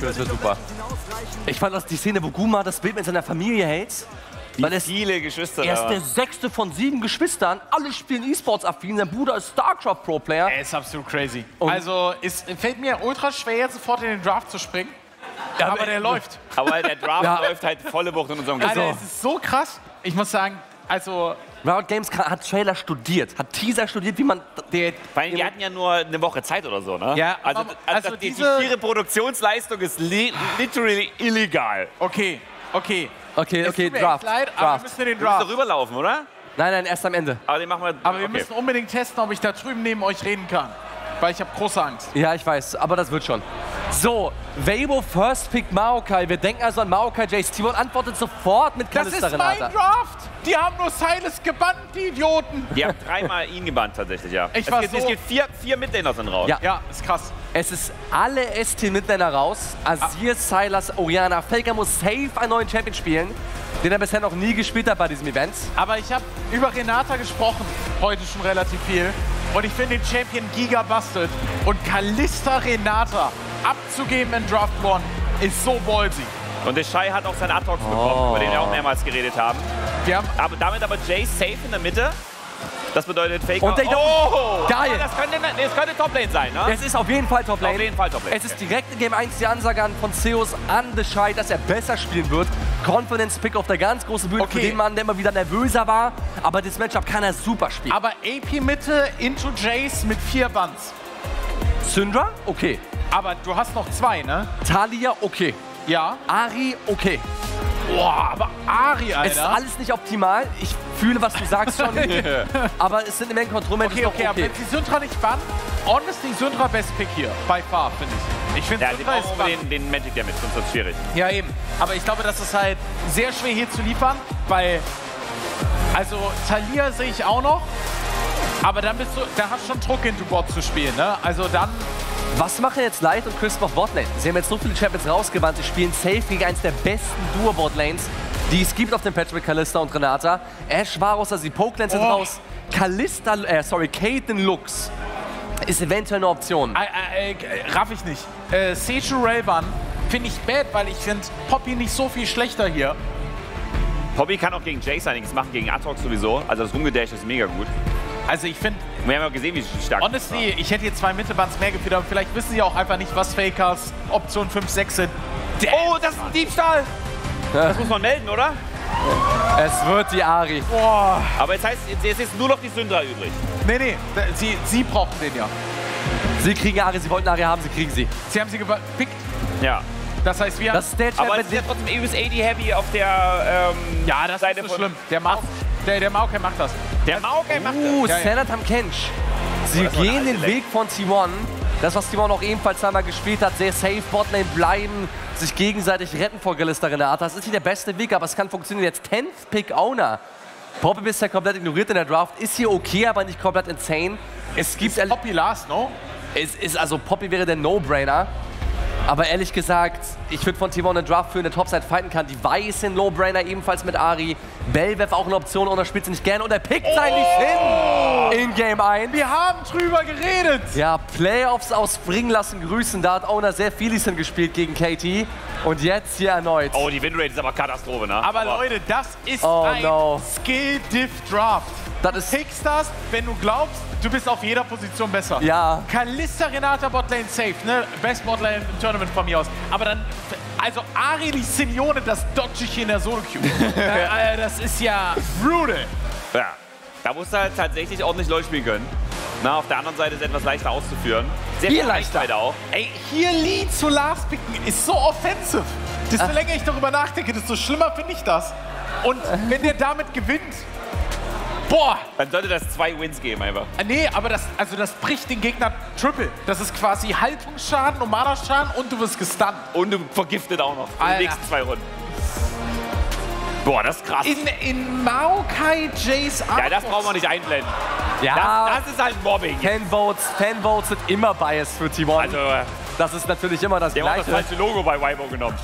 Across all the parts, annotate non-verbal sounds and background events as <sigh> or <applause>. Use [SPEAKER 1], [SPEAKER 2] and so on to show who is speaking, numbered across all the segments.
[SPEAKER 1] Das wird super. Ich fand das die Szene, wo Guma das Bild mit seiner Familie hält. Weil es,
[SPEAKER 2] viele Geschwister
[SPEAKER 1] er ist der sechste von sieben Geschwistern. Alle spielen E-Sports-affin. Sein Bruder ist StarCraft-Pro-Player.
[SPEAKER 3] Er ist absolut crazy.
[SPEAKER 1] Und-
[SPEAKER 3] also, es fällt mir ultra schwer, jetzt sofort in den Draft zu springen. aber der läuft.
[SPEAKER 2] Aber der Draft
[SPEAKER 1] Ja.
[SPEAKER 2] läuft halt volle Wucht in unserem
[SPEAKER 3] Alter,
[SPEAKER 2] Gesicht.
[SPEAKER 3] es ist so krass. Ich muss sagen, also,
[SPEAKER 1] Riot Games kann- hat Trailer studiert, hat Teaser studiert, wie man.
[SPEAKER 3] der,
[SPEAKER 2] Vor allem, die hatten ja nur eine Woche Zeit oder so, ne?
[SPEAKER 3] Ja,
[SPEAKER 2] also,
[SPEAKER 3] aber-
[SPEAKER 2] also,
[SPEAKER 3] also
[SPEAKER 2] die, die
[SPEAKER 3] diese-
[SPEAKER 2] schiere Produktionsleistung ist li literally illegal.
[SPEAKER 3] okay, okay.
[SPEAKER 1] Okay,
[SPEAKER 3] Es
[SPEAKER 1] okay,
[SPEAKER 3] tut mir
[SPEAKER 1] Draft.
[SPEAKER 3] leid, aber wir
[SPEAKER 1] Draft.
[SPEAKER 3] müssen den Draft.
[SPEAKER 2] doch rüberlaufen, oder?
[SPEAKER 1] Nein, nein, erst am Ende.
[SPEAKER 2] Aber den machen wir.
[SPEAKER 3] Aber wir
[SPEAKER 2] okay.
[SPEAKER 3] müssen unbedingt testen, ob ich da drüben neben euch reden kann. Weil ich habe große Angst.
[SPEAKER 1] Ja, ich weiß, aber das wird schon. So, Weibo First Pick Maokai. Wir denken also an Maokai Jace. Timon antwortet sofort mit
[SPEAKER 3] Das ist
[SPEAKER 1] Kalister
[SPEAKER 3] mein. Draft! Die haben nur Silas gebannt, die Idioten!
[SPEAKER 2] Die haben dreimal ihn gebannt tatsächlich, ja.
[SPEAKER 3] Ich
[SPEAKER 2] es,
[SPEAKER 3] war
[SPEAKER 2] geht,
[SPEAKER 3] so-
[SPEAKER 2] es geht vier, vier Midlaner sind raus.
[SPEAKER 1] Ja.
[SPEAKER 3] Ja, ist krass.
[SPEAKER 1] Es ist alle ST Midlaner raus. Azir, Silas, Oriana. Faker muss safe einen neuen Champion spielen, den er bisher noch nie gespielt hat bei diesem Event.
[SPEAKER 3] Aber ich habe über Renata gesprochen, heute schon relativ viel. Und ich finde den Champion Giga busted. Und Kalista Renata abzugeben in Draft One ist so ballsy.
[SPEAKER 2] Und der Shai hat auch seinen Atox
[SPEAKER 1] Oh.
[SPEAKER 2] bekommen, über den wir auch mehrmals geredet haben.
[SPEAKER 3] Haben
[SPEAKER 2] Aber damit aber Jay safe in der Mitte. Das bedeutet Faker.
[SPEAKER 1] Und der-
[SPEAKER 2] oh!
[SPEAKER 1] Geil.
[SPEAKER 2] Das könnte, nee, das könnte Toplane sein, ne?
[SPEAKER 1] Es ist auf jeden Fall Top Lane.
[SPEAKER 2] Auf jeden Fall Top Lane.
[SPEAKER 1] Es ist direkt in Game 1 die Ansage an von Zeus an The Shy, dass er besser spielen wird. Confidence Pick auf der ganz großen Bühne für
[SPEAKER 3] Okay.
[SPEAKER 1] den Mann, der immer wieder nervöser war. Aber das Matchup kann er super spielen.
[SPEAKER 3] aber AP Mitte into Jace mit vier Buns.
[SPEAKER 1] Syndra? Okay.
[SPEAKER 3] Aber du hast noch zwei, ne?
[SPEAKER 1] Talia? Okay.
[SPEAKER 3] Ja.
[SPEAKER 1] Ari? Okay.
[SPEAKER 3] Boah, aber Ari,
[SPEAKER 1] Es ist
[SPEAKER 3] Alter.
[SPEAKER 1] alles nicht optimal. Ich fühle, was du sagst schon. <laughs> aber es sind eine Menge Kontrollmatches
[SPEAKER 3] Okay, okay, aber
[SPEAKER 1] okay.
[SPEAKER 3] wenn sie Syndra nicht bannen, honestly, Syndra best pick hier. By far, finde ich. Ich finde
[SPEAKER 2] Ja,
[SPEAKER 3] Syndra ist
[SPEAKER 2] den, den Magic Damage, sonst wird schwierig.
[SPEAKER 3] Ja, eben. Aber ich glaube, das ist halt sehr schwer hier zu liefern, weil. Also, Talia sehe ich auch noch. Aber dann bist du, da hast du schon Druck, into Bot zu spielen, ne? Also dann,
[SPEAKER 1] Was machen jetzt Light und Crisp auf Botlane? Sie haben jetzt so viele Champions rausgewandt. Sie spielen safe gegen eins der besten Duo-Botlanes, die es gibt auf dem Patch mit Kalista und Renata. Ash war raus, also die Pokelines sind
[SPEAKER 3] Oh.
[SPEAKER 1] raus. Kalista, äh, sorry, Caitlyn Lux ist eventuell eine Option.
[SPEAKER 3] äh, äh, raff ich nicht. Äh, Seju Relvan finde ich bad, weil ich finde Poppy nicht so viel schlechter hier.
[SPEAKER 2] Poppy kann auch gegen Jace einiges machen, gegen Atox sowieso. Also das Rumgedash ist mega gut.
[SPEAKER 3] Also ich finde,
[SPEAKER 2] wir haben ja gesehen, wie stark
[SPEAKER 3] honestly, ich hätte hier zwei Mittelbands mehr gefühlt, aber vielleicht wissen sie auch einfach nicht, was Fakers Option 5, 6 sind.
[SPEAKER 2] Oh, das ist ein Diebstahl! Das muss man melden, oder?
[SPEAKER 1] Es wird die Ari.
[SPEAKER 3] Boah.
[SPEAKER 2] Aber jetzt heißt, jetzt jetzt ist nur noch die Syndra übrig.
[SPEAKER 3] Nee, nee, sie, sie brauchen den ja.
[SPEAKER 1] Sie kriegen Ari, sie wollten Ari haben, sie kriegen sie.
[SPEAKER 3] Sie haben sie gepickt.
[SPEAKER 2] Ja.
[SPEAKER 3] Das heißt, wir
[SPEAKER 1] Das ist der
[SPEAKER 2] Aber es ist ja trotzdem EUS 80 Heavy auf der ähm,
[SPEAKER 3] Ja, das
[SPEAKER 2] Seite
[SPEAKER 3] ist so schlimm. Der, macht, der, der Maokai macht das.
[SPEAKER 2] Der Maokai macht
[SPEAKER 1] Uh,
[SPEAKER 2] das.
[SPEAKER 3] Ja, ja.
[SPEAKER 1] Senat am Kench. Sie
[SPEAKER 2] eine
[SPEAKER 1] gehen den. Weg von T1. Das, was T1 auch ebenfalls einmal gespielt hat, sehr safe, Botlane bleiben, sich gegenseitig retten vor Galista Renata. Das ist nicht der beste Weg, aber es kann funktionieren. Jetzt 10th Pick Owner. Poppy bisher komplett ignoriert in der Draft. Ist hier okay, aber nicht komplett insane. Es gibt... ehrlich-
[SPEAKER 3] Poppy last, no?
[SPEAKER 1] Es ist also Poppy wäre der No-Brainer. Aber ehrlich gesagt, ich würde von T1 einen Draft für eine Topside fighten kann. Die Weiß in No-Brainer ebenfalls mit Ari. Belvev auch eine Option und er spielt sie nicht gerne und er pickt sein nicht hin in Game 1.
[SPEAKER 3] Wir haben drüber geredet.
[SPEAKER 1] Ja, Playoffs aus Springen lassen grüßen. Da hat Owner sehr viel Leeson gespielt gegen KT. Und jetzt hier erneut.
[SPEAKER 2] Oh, die Winrate ist aber Katastrophe, ne?
[SPEAKER 3] Aber Leute, das ist
[SPEAKER 1] Oh,
[SPEAKER 3] ein
[SPEAKER 1] no.
[SPEAKER 3] Skill-Diff-Draft.
[SPEAKER 1] Das ist-
[SPEAKER 3] Pickst das, wenn du glaubst, du bist auf jeder Position besser.
[SPEAKER 1] Ja.
[SPEAKER 3] Kalista Renata Botlane safe, ne? Best Botlane im Tournament von mir aus. Aber dann, also Ari Simeone, das dodge ich hier in der Solo-Queue. <laughs> äh, das ist ja brutal.
[SPEAKER 2] Ja. Da musst du halt tatsächlich ordentlich LoL spielen können. Na, auf der anderen Seite ist es etwas leichter auszuführen. Sehr
[SPEAKER 1] Viel leichter.
[SPEAKER 2] Auch.
[SPEAKER 3] Ey, hier Lee zu Lars picken ist so offensive. Desto länger ich darüber nachdenke, desto schlimmer finde ich das. Und <laughs> wenn der damit gewinnt, boah,
[SPEAKER 2] Dann sollte das zwei Wins geben einfach.
[SPEAKER 3] äh, nee, aber das, also das bricht den Gegner triple. Das ist quasi Haltungsschaden, normaler Schaden und du wirst gestunt.
[SPEAKER 2] Und du vergiftet auch noch. In den nächsten zwei Runden. Boah, das ist krass.
[SPEAKER 3] In, in Maokai Jace
[SPEAKER 2] Ja, das brauchen wir nicht einblenden.
[SPEAKER 1] Ja,
[SPEAKER 2] Das, das ist halt Mobbing.
[SPEAKER 1] Fanvotes, Fanvotes sind immer biased für T1.
[SPEAKER 2] Also, äh,
[SPEAKER 1] das ist natürlich immer das
[SPEAKER 2] der hat das
[SPEAKER 1] Gleiche.
[SPEAKER 2] falsche Logo bei Weibo genommen.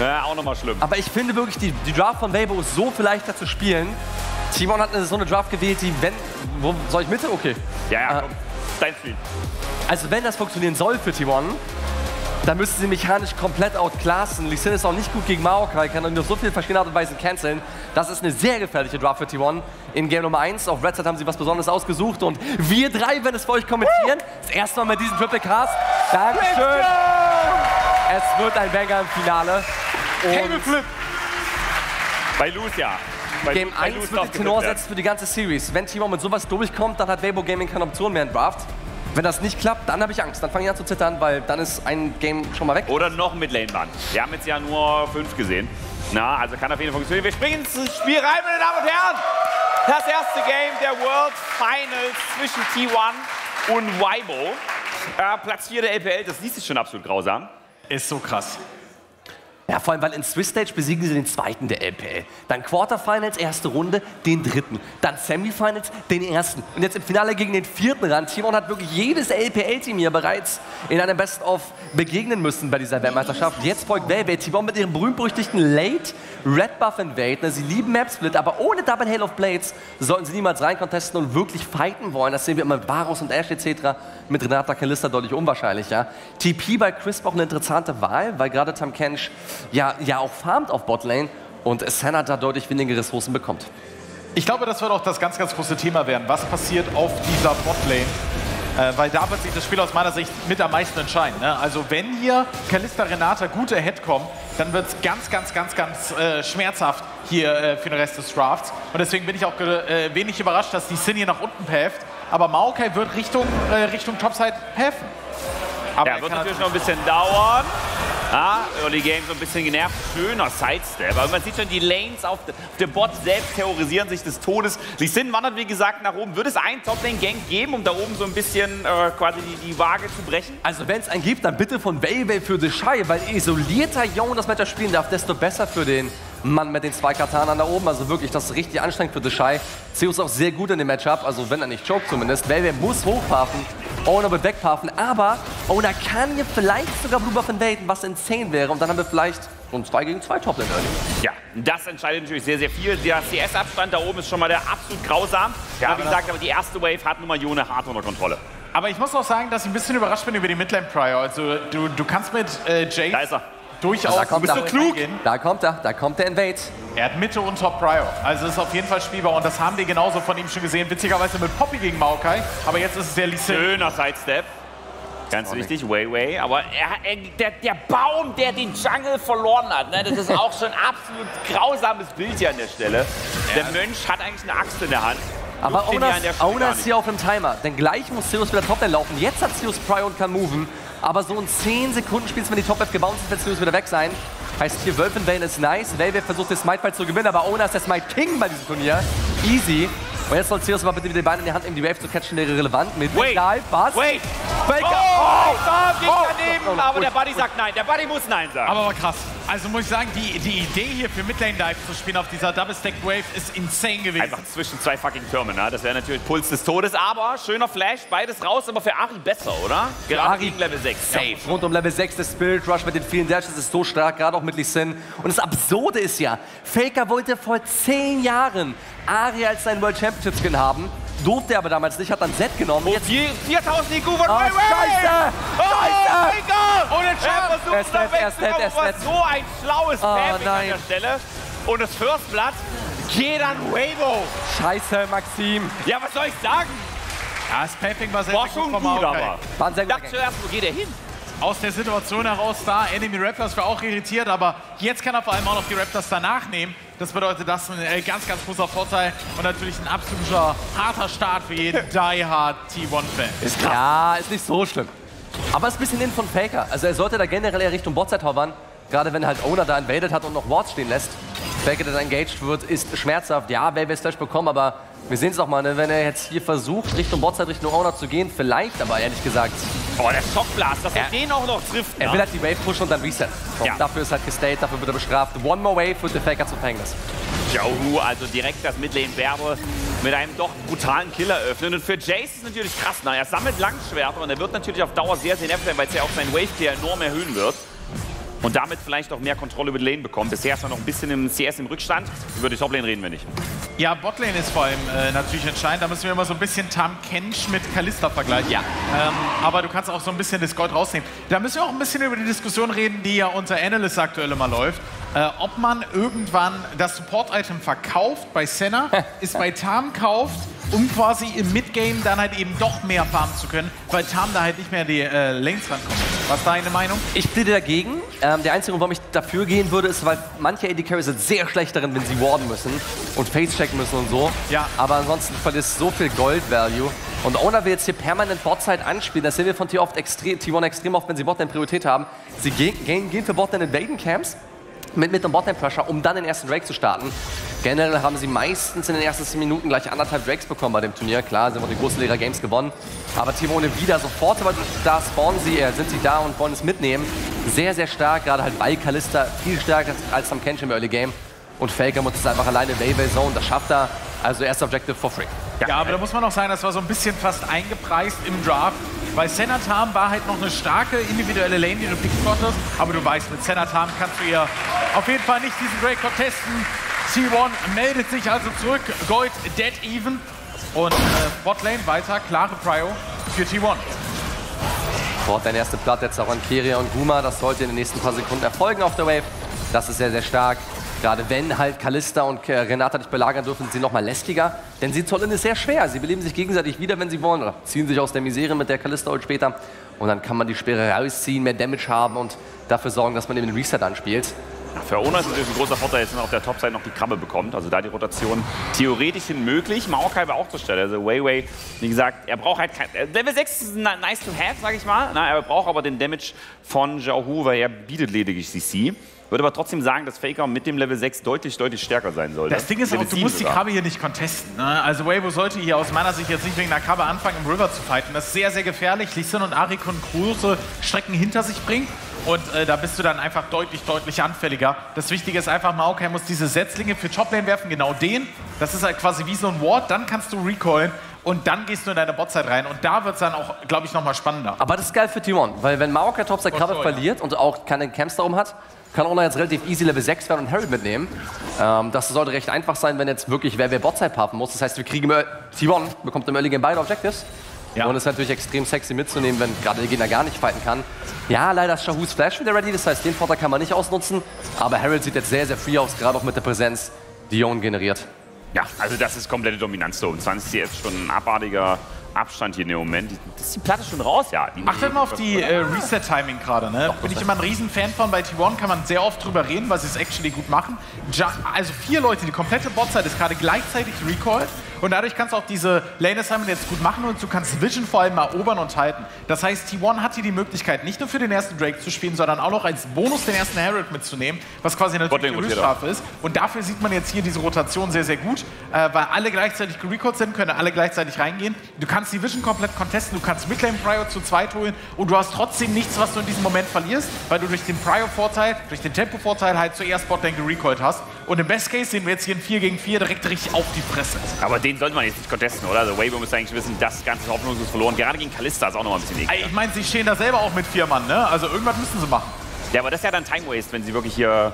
[SPEAKER 2] Ja, auch nochmal schlimm.
[SPEAKER 1] Aber ich finde wirklich, die, die Draft von Weibo ist so viel leichter zu spielen. Timon hat eine, so eine Draft gewählt, die, wenn. Wo, soll ich Mitte? Okay.
[SPEAKER 2] Ja, ja,
[SPEAKER 1] Äh,
[SPEAKER 2] komm. Dein Spiel.
[SPEAKER 1] Also, wenn das funktionieren soll für Timon, Da müssen sie mechanisch komplett outclassen. Lee Sin ist auch nicht gut gegen Maokai, kann nur so viel verschiedene Art und Weise canceln. Das ist eine sehr gefährliche Draft für T1 in Game Nummer 1. Auf Red Side haben sie was Besonderes ausgesucht und wir drei werden es für euch kommentieren. Das erste Mal mit diesem Triple Cast. Dankeschön. Es wird ein Banger im Finale.
[SPEAKER 3] Cable Flip.
[SPEAKER 2] Bei Lucia. Bei
[SPEAKER 1] Game
[SPEAKER 2] Lu- bei
[SPEAKER 1] 1
[SPEAKER 2] Lucia
[SPEAKER 1] wird die
[SPEAKER 2] aufgeflippt
[SPEAKER 1] Tenor setzt für die ganze Series. Wenn T1 mit sowas durchkommt, dann hat Weibo Gaming keine Option mehr in Draft. Wenn das nicht klappt, dann habe ich Angst. Dann fange ich an zu zittern, weil dann ist ein Game schon mal weg.
[SPEAKER 2] Oder noch mit Lane Band. Wir haben jetzt ja nur fünf gesehen. Na, also kann auf jeden Fall funktionieren. Wir springen ins Spiel rein, meine Damen und Herren. Das erste Game der World Finals zwischen T1 und Weibo. Äh, Platz 4 der LPL, das liest sich schon absolut grausam.
[SPEAKER 3] Ist so krass.
[SPEAKER 1] Ja, vor allem, weil in Swiss Stage besiegen sie den zweiten der LPL. Dann Quarterfinals, erste Runde, den dritten. Dann Semifinals, den ersten. Und jetzt im Finale gegen den vierten ran. Timon hat wirklich jedes LPL-Team hier bereits in einem Best-of begegnen müssen bei dieser Weltmeisterschaft. Jetzt folgt Velvet. Timon mit ihrem berühmt-berüchtigten Late Red Buff Invade. Sie lieben Map-Split, aber ohne Double Hail of Blades sollten sie niemals rein contesten und wirklich fighten wollen. Das sehen wir immer mit Varus und Ash etc. Mit Renata Kalista deutlich unwahrscheinlicher. TP bei Crisp auch eine interessante Wahl, weil gerade Tam Kench ja, ja auch farmt auf Botlane und Senna da deutlich weniger Ressourcen bekommt.
[SPEAKER 3] Ich glaube, das wird auch das ganz, ganz große Thema werden. Was passiert auf dieser Botlane? Äh, weil da wird sich das Spiel aus meiner Sicht mit am meisten entscheiden. Ne? Also wenn hier Kalista Renata gut ahead kommen, dann wird es ganz, ganz, ganz, ganz äh, schmerzhaft hier äh, für den Rest des Drafts. Und deswegen bin ich auch äh, wenig überrascht, dass die Sin hier nach unten päft. Aber Maokai wird Richtung, äh, Richtung Topside päfen. Aber
[SPEAKER 2] Ja, wird natürlich noch ein bisschen dauern. Ja, Early Game so ein bisschen genervt. Schöner Sidestep. Aber man sieht schon, die Lanes auf, de- auf dem Bot selbst terrorisieren sich des Todes. Lee Sin wandert, wie gesagt, nach oben. Wird es einen Top-Lane-Gang geben, um da oben so ein bisschen äh, quasi die, die Waage zu brechen?
[SPEAKER 1] Also wenn es einen gibt, dann bitte von Weiwei für The Shy, weil je isolierter Young das Matchup spielen darf, desto besser für den Mann mit den zwei Katanern da oben. Also wirklich, das ist richtig anstrengend für The Shy. Zeus auch sehr gut in dem Matchup, also wenn er nicht choke zumindest. Weiwei muss hochpafen, Owner wird wegpafen, aber Owner kann hier vielleicht sogar Blue Buff invaden, was insane wäre. Und dann haben wir vielleicht so ein 2 gegen 2 Toplane.
[SPEAKER 2] Ja, das entscheidet natürlich sehr, sehr viel. Der CS-Abstand da oben ist schon mal der absolut grausam. Ja, wie gesagt, aber die erste Wave hat nun mal Jone hart unter Kontrolle.
[SPEAKER 3] Aber ich muss auch sagen, dass ich ein bisschen überrascht bin über die Midlane Prior. Also du, du kannst mit äh, Jace
[SPEAKER 2] Da ist er.
[SPEAKER 3] Durchaus
[SPEAKER 1] Da kommt
[SPEAKER 3] bist
[SPEAKER 1] er.
[SPEAKER 3] du klug.
[SPEAKER 1] Da kommt er, da kommt der Invade.
[SPEAKER 3] Er hat Mitte und Top Prior. Also ist auf jeden Fall spielbar und das haben wir genauso von ihm schon gesehen. Witzigerweise mit Poppy gegen Maokai, aber jetzt ist es der Lee Sin.
[SPEAKER 2] Schöner Sidestep. Ganz wichtig, Way Way. Aber er, er, der, der Baum, der den Jungle verloren hat, ne, das ist auch schon ein absolut grausames Bild hier an der Stelle. Der Mönch hat eigentlich eine Axt in der Hand.
[SPEAKER 1] Aber
[SPEAKER 2] ja
[SPEAKER 1] ist
[SPEAKER 2] nicht.
[SPEAKER 1] hier auf dem Timer, denn gleich muss Zeus wieder Toplane laufen. Jetzt hat Zeus Pry und kann moven, aber so in 10 Sekunden spielst wenn die Top-F gebounced ist, wird Zeus wieder weg sein. Heißt hier, Wölfenvane ist nice, Velvet versucht den Smite-Fight zu gewinnen, aber Owner ist der Smite King bei diesem Turnier. Easy. Und jetzt soll Zeus aber bitte wieder die Beine in die Hand nehmen, die Wave zu catchen, wäre relevant. Mit
[SPEAKER 2] Wait,
[SPEAKER 1] Egal, was?
[SPEAKER 2] wait.
[SPEAKER 1] Faker!
[SPEAKER 2] Oh, ging
[SPEAKER 1] Oh,
[SPEAKER 2] daneben,
[SPEAKER 1] oh, oh,
[SPEAKER 2] aber
[SPEAKER 1] gut.
[SPEAKER 2] der Buddy sagt nein. Der Buddy muss nein sagen.
[SPEAKER 3] Aber war krass. Also muss ich sagen, die, die Idee hier für Midlane Dive zu spielen auf dieser Double Stack Wave ist insane gewesen.
[SPEAKER 2] Einfach zwischen zwei fucking Türmen, ne? Das wäre natürlich Puls des Todes. Aber schöner Flash, beides raus, aber für Ari besser, oder? Gerade
[SPEAKER 1] Ari
[SPEAKER 2] gegen Level 6. Safe.
[SPEAKER 1] Rund um Level 6 des Spirit Rush mit den vielen Dashes ist so stark, gerade auch mit Lee Sin. Und das Absurde ist ja, Faker wollte vor 10 Jahren Ari als seinen World Championship Skin haben, durfte er aber damals nicht, hat dann Z genommen.
[SPEAKER 2] Oh,
[SPEAKER 1] Jetzt
[SPEAKER 2] vier- 4000 IQ von
[SPEAKER 1] Oh,
[SPEAKER 2] Way.
[SPEAKER 1] Scheiße!
[SPEAKER 2] Oh!
[SPEAKER 3] Ohne
[SPEAKER 2] Er
[SPEAKER 3] Chance!
[SPEAKER 2] versucht
[SPEAKER 1] Er er er
[SPEAKER 2] wegzukommen,
[SPEAKER 1] ist
[SPEAKER 2] aber so ein schlaues
[SPEAKER 1] Oh,
[SPEAKER 2] Spamming an der Stelle. Und das First Blood geht an Weibo.
[SPEAKER 1] Scheiße, Maxim.
[SPEAKER 2] Ja, was soll ich sagen?
[SPEAKER 3] Ja, das Papping war sehr,
[SPEAKER 2] War schon
[SPEAKER 3] gut
[SPEAKER 2] aber.
[SPEAKER 1] War ein sehr
[SPEAKER 2] Ich
[SPEAKER 1] guter
[SPEAKER 2] dachte
[SPEAKER 1] Gang.
[SPEAKER 2] zuerst, wo geht er hin?
[SPEAKER 3] Aus der Situation heraus da, Enemy Raptors war auch irritiert, aber jetzt kann er vor allem auch noch die Raptors danach nehmen. Das bedeutet, das ist ein äh, ganz, ganz großer Vorteil und natürlich ein absoluter harter Start für jeden <laughs> Die-Hard T1-Fan.
[SPEAKER 1] Ist Ja, ist nicht so schlimm. Aber es ist ein bisschen in von Faker. Also er sollte da generell eher Richtung Botside hovern. Gerade wenn halt Owner da invaded hat und noch Wards stehen lässt. Faker, der da engaged wird, ist schmerzhaft. Ja, Baby Slash bekommen, aber wir sehen es auch mal, ne? wenn er jetzt hier versucht, Richtung Botside, Richtung Owner zu gehen, vielleicht, aber ehrlich gesagt,
[SPEAKER 2] Oh, der Schockblast, dass er den auch noch trifft.
[SPEAKER 1] er
[SPEAKER 2] ne?
[SPEAKER 1] will halt die Wave pushen und dann reset. So,
[SPEAKER 2] Ja.
[SPEAKER 1] Dafür ist halt gestayed, dafür wird er bestraft. One more Wave wird der Faker zum Fängnis.
[SPEAKER 2] Johu, also direkt das Midlane-Werbe mit einem doch brutalen Killer öffnen. Und für Jace ist es natürlich krass. Na, er sammelt Langschwerter und er wird natürlich auf Dauer sehr, sehr nervig sein, weil es ja auch seinen Wave-Clear enorm erhöhen wird. Und damit vielleicht auch mehr Kontrolle über die Lane bekommen. Bisher ist er noch ein bisschen im CS im Rückstand. Über die Top-Lane reden wir nicht.
[SPEAKER 3] Ja, Botlane ist vor allem äh, natürlich entscheidend. Da müssen wir immer so ein bisschen Tam Kench mit Kalista vergleichen.
[SPEAKER 2] Ja.
[SPEAKER 3] Ähm, aber du kannst auch so ein bisschen das Gold rausnehmen. Da müssen wir auch ein bisschen über die Diskussion reden, die ja unter Analyst aktuell immer läuft. Äh, ob man irgendwann das Support-Item verkauft bei Senna, <laughs> ist bei Tam kauft, um quasi im Midgame dann halt eben doch mehr farmen zu können, weil Tam da halt nicht mehr die äh, Lanes rankommt. Was ist deine Meinung?
[SPEAKER 1] Ich pläde dagegen. Ähm, der einzige Grund, warum ich dafür gehen würde, ist, weil manche AD Carries sind sehr schlecht darin, wenn sie warden müssen und Face checken müssen und so.
[SPEAKER 3] Ja.
[SPEAKER 1] Aber ansonsten verlierst so viel Gold Value. Und Owner will jetzt hier permanent Botside anspielen. Das sehen wir von T1 oft extrem, T1 extrem oft, wenn sie Botlane Priorität haben. Sie gehen, gehen, gehen für Botlane Invaden Camps mit, mit einem Botlane Pressure, um dann den ersten Drake zu starten. Generell haben sie meistens in den ersten 10 Minuten gleich anderthalb Drakes bekommen bei dem Turnier. Klar, sie haben auch die großen Lehrer Games gewonnen. Aber Timone wieder sofort, aber da spawnen sie, äh, sind sie da und wollen es mitnehmen. Sehr, sehr stark, gerade halt bei Kalista, viel stärker als Sam Kench im Early Game. Und Faker muss es einfach alleine Wayway Zone, das schafft er. Also erst Objective for free.
[SPEAKER 3] Ja, aber da muss man auch sagen, das war so ein bisschen fast eingepreist im Draft. Weil Senatam war halt noch eine starke individuelle Lane, die du picken konntest. Aber du weißt, mit Senatam kannst du ihr auf jeden Fall nicht diesen Drake testen. T1 meldet sich also zurück. Gold dead even. Und äh, Botlane weiter, klare Prio für T1.
[SPEAKER 1] Braucht dein erste Platt jetzt auch an Keria und Guma. Das sollte in den nächsten paar Sekunden erfolgen auf der Wave. Das ist sehr, sehr stark. Gerade wenn halt Kalista und äh, Renata dich belagern dürfen, sind sie noch mal lästiger. Denn sie Zollin ist sehr schwer. Sie beleben sich gegenseitig wieder, wenn sie wollen. Oder ziehen sich aus der Misere mit der Kalista und später. Und dann kann man die Speere rausziehen, mehr Damage haben und dafür sorgen, dass man eben den Reset anspielt.
[SPEAKER 2] Für Ona ist natürlich ein großer Vorteil, dass man auf der Topside noch die Krabbe bekommt. Also da die Rotation theoretisch hin möglich. Maokai war auch zur Stelle. Also Weiwei, wie gesagt, er braucht halt kein... äh, Level 6 ist nice to have, sag ich mal. Na, er braucht aber den Damage von Xiaohu, weil er bietet lediglich CC. Würde aber trotzdem sagen, dass Faker mit dem Level 6 deutlich, deutlich stärker sein sollte.
[SPEAKER 3] Das Ding ist auch,
[SPEAKER 2] Level
[SPEAKER 3] du
[SPEAKER 2] 7
[SPEAKER 3] musst die
[SPEAKER 2] sogar.
[SPEAKER 3] Krabbe hier nicht contesten. Ne? Also Weibo sollte hier aus meiner Sicht jetzt nicht wegen einer Krabbe anfangen, im River zu fighten. Das ist sehr, sehr gefährlich. Lee Sin und Ari können große Strecken hinter sich bringen. Und äh, da bist du dann einfach deutlich, deutlich anfälliger. Das Wichtige ist einfach, Maokai muss diese Setzlinge für Toplane werfen, genau den. Das ist halt quasi wie so ein Ward. Dann kannst du recoilen und dann gehst du in deine Botzeit rein. Und da wird es dann auch, glaube ich, nochmal spannender.
[SPEAKER 1] Aber das ist geil für T1, weil wenn Maokai Topside
[SPEAKER 3] Oh,
[SPEAKER 1] Krabbe
[SPEAKER 3] so, ja.
[SPEAKER 1] verliert und auch keine Camps darum hat, kann Ona jetzt relativ easy Level 6 werden und Harry mitnehmen. Ähm, das sollte recht einfach sein, wenn jetzt wirklich wer wer Botside pappen muss. Das heißt, wir kriegen im Ear- T1 bekommt im Early Game beide Objectives.
[SPEAKER 3] Ja.
[SPEAKER 1] Und es ist natürlich extrem sexy mitzunehmen, wenn gerade der Gegner gar nicht fighten kann. Ja, leider ist Shahus Flash wieder ready, das heißt, den Vorteil kann man nicht ausnutzen. Aber Harold sieht jetzt sehr, sehr free aus, gerade auch mit der Präsenz, die Ion generiert.
[SPEAKER 2] Ja, also das ist komplette Dominanz da oben. 20 CS schon ein abartiger Abstand hier in dem Moment. Ist die Platte schon raus, ja.
[SPEAKER 3] Achtet mal auf die äh, Reset-Timing gerade. Ne? Bin ich immer ein Riesenfan von. Bei T1 kann man sehr oft drüber reden, weil sie es actually gut machen. Ja, also vier Leute, die komplette Botside ist gerade gleichzeitig recalled. Und dadurch kannst du auch diese Lane Assignment jetzt gut machen und du kannst Vision vor allem erobern und halten. Das heißt, T1 hat hier die Möglichkeit, nicht nur für den ersten Drake zu spielen, sondern auch noch als Bonus den ersten Herald mitzunehmen, was quasi eine Rückstrafe ist. Und dafür sieht man jetzt hier diese Rotation sehr, sehr gut, äh, weil alle gleichzeitig gerecallt sind, können alle gleichzeitig reingehen. Du kannst die Vision komplett contesten, du kannst Midlane Prio zu zweit holen und du hast trotzdem nichts, was du in diesem Moment verlierst, weil du durch den Prio-Vorteil, durch den Tempo-Vorteil halt zuerst Botlane gerecallt hast. Und im Best Case sehen wir jetzt hier ein 4 gegen 4 direkt richtig auf die Fresse.
[SPEAKER 2] Aber den sollte man jetzt nicht contesten, oder? Also Weibo müsste eigentlich wissen, das ganze hoffnungslos verloren. Gerade gegen Kalista ist auch noch mal ein bisschen eklig.
[SPEAKER 3] Ich meine, sie stehen da selber auch mit vier Mann, ne? Also irgendwas müssen sie machen.
[SPEAKER 2] Ja, aber das ist ja dann Time Waste, wenn sie wirklich hier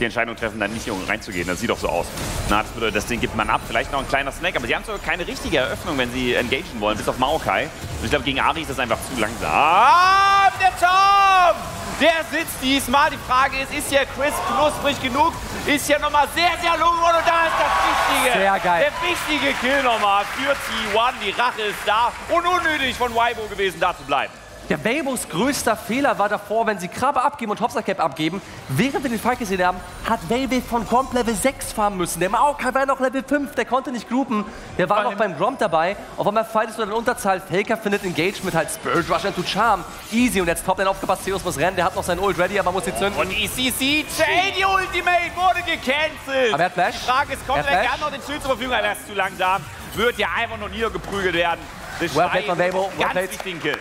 [SPEAKER 2] die Entscheidung treffen, dann nicht hier reinzugehen. Das sieht doch so aus. Na, das bedeutet, das Ding gibt man ab. Vielleicht noch ein kleiner Snack, aber sie haben sogar keine richtige Eröffnung, wenn sie engagen wollen, bis auf Maokai. Und ich glaube, gegen Ari ist das einfach zu langsam. Ah, der Tom! Der sitzt diesmal. Die Frage ist, ist hier Chris knusprig genug? Ist hier nochmal sehr, sehr low und da ist das Wichtige.
[SPEAKER 1] Sehr geil.
[SPEAKER 2] Der wichtige Kill nochmal für T1. Die Rache ist da und unnötig von Weibo gewesen, da zu bleiben.
[SPEAKER 1] Der Babos größter Fehler war davor, wenn sie Krabbe abgeben und Hopster Cap abgeben. Während wir den Fight gesehen haben, hat Baby von Gromp Level 6 farmen müssen. Der Maokai war noch Level 5, der konnte nicht groupen. Der war noch beim Gromp dabei. Auf einmal fightest du dann Unterzahl. Faker findet Engage mit halt Spirit Rush into Charm. Easy. Und jetzt top dann aufgepasst. Zeus muss rennen. Der hat noch sein Ult ready, aber muss sie zünden.
[SPEAKER 2] Und ECC, JD Ultimate wurde gecancelt.
[SPEAKER 1] Aber er hat Flash.
[SPEAKER 2] Die Frage ist, kommt
[SPEAKER 1] Er
[SPEAKER 2] er kann noch den Schild zur Verfügung, er ist zu langsam. Wird ja einfach nur niedergeprügelt werden. Das
[SPEAKER 1] Well played von
[SPEAKER 2] ist
[SPEAKER 1] Weibo, well
[SPEAKER 2] Ganz
[SPEAKER 1] played.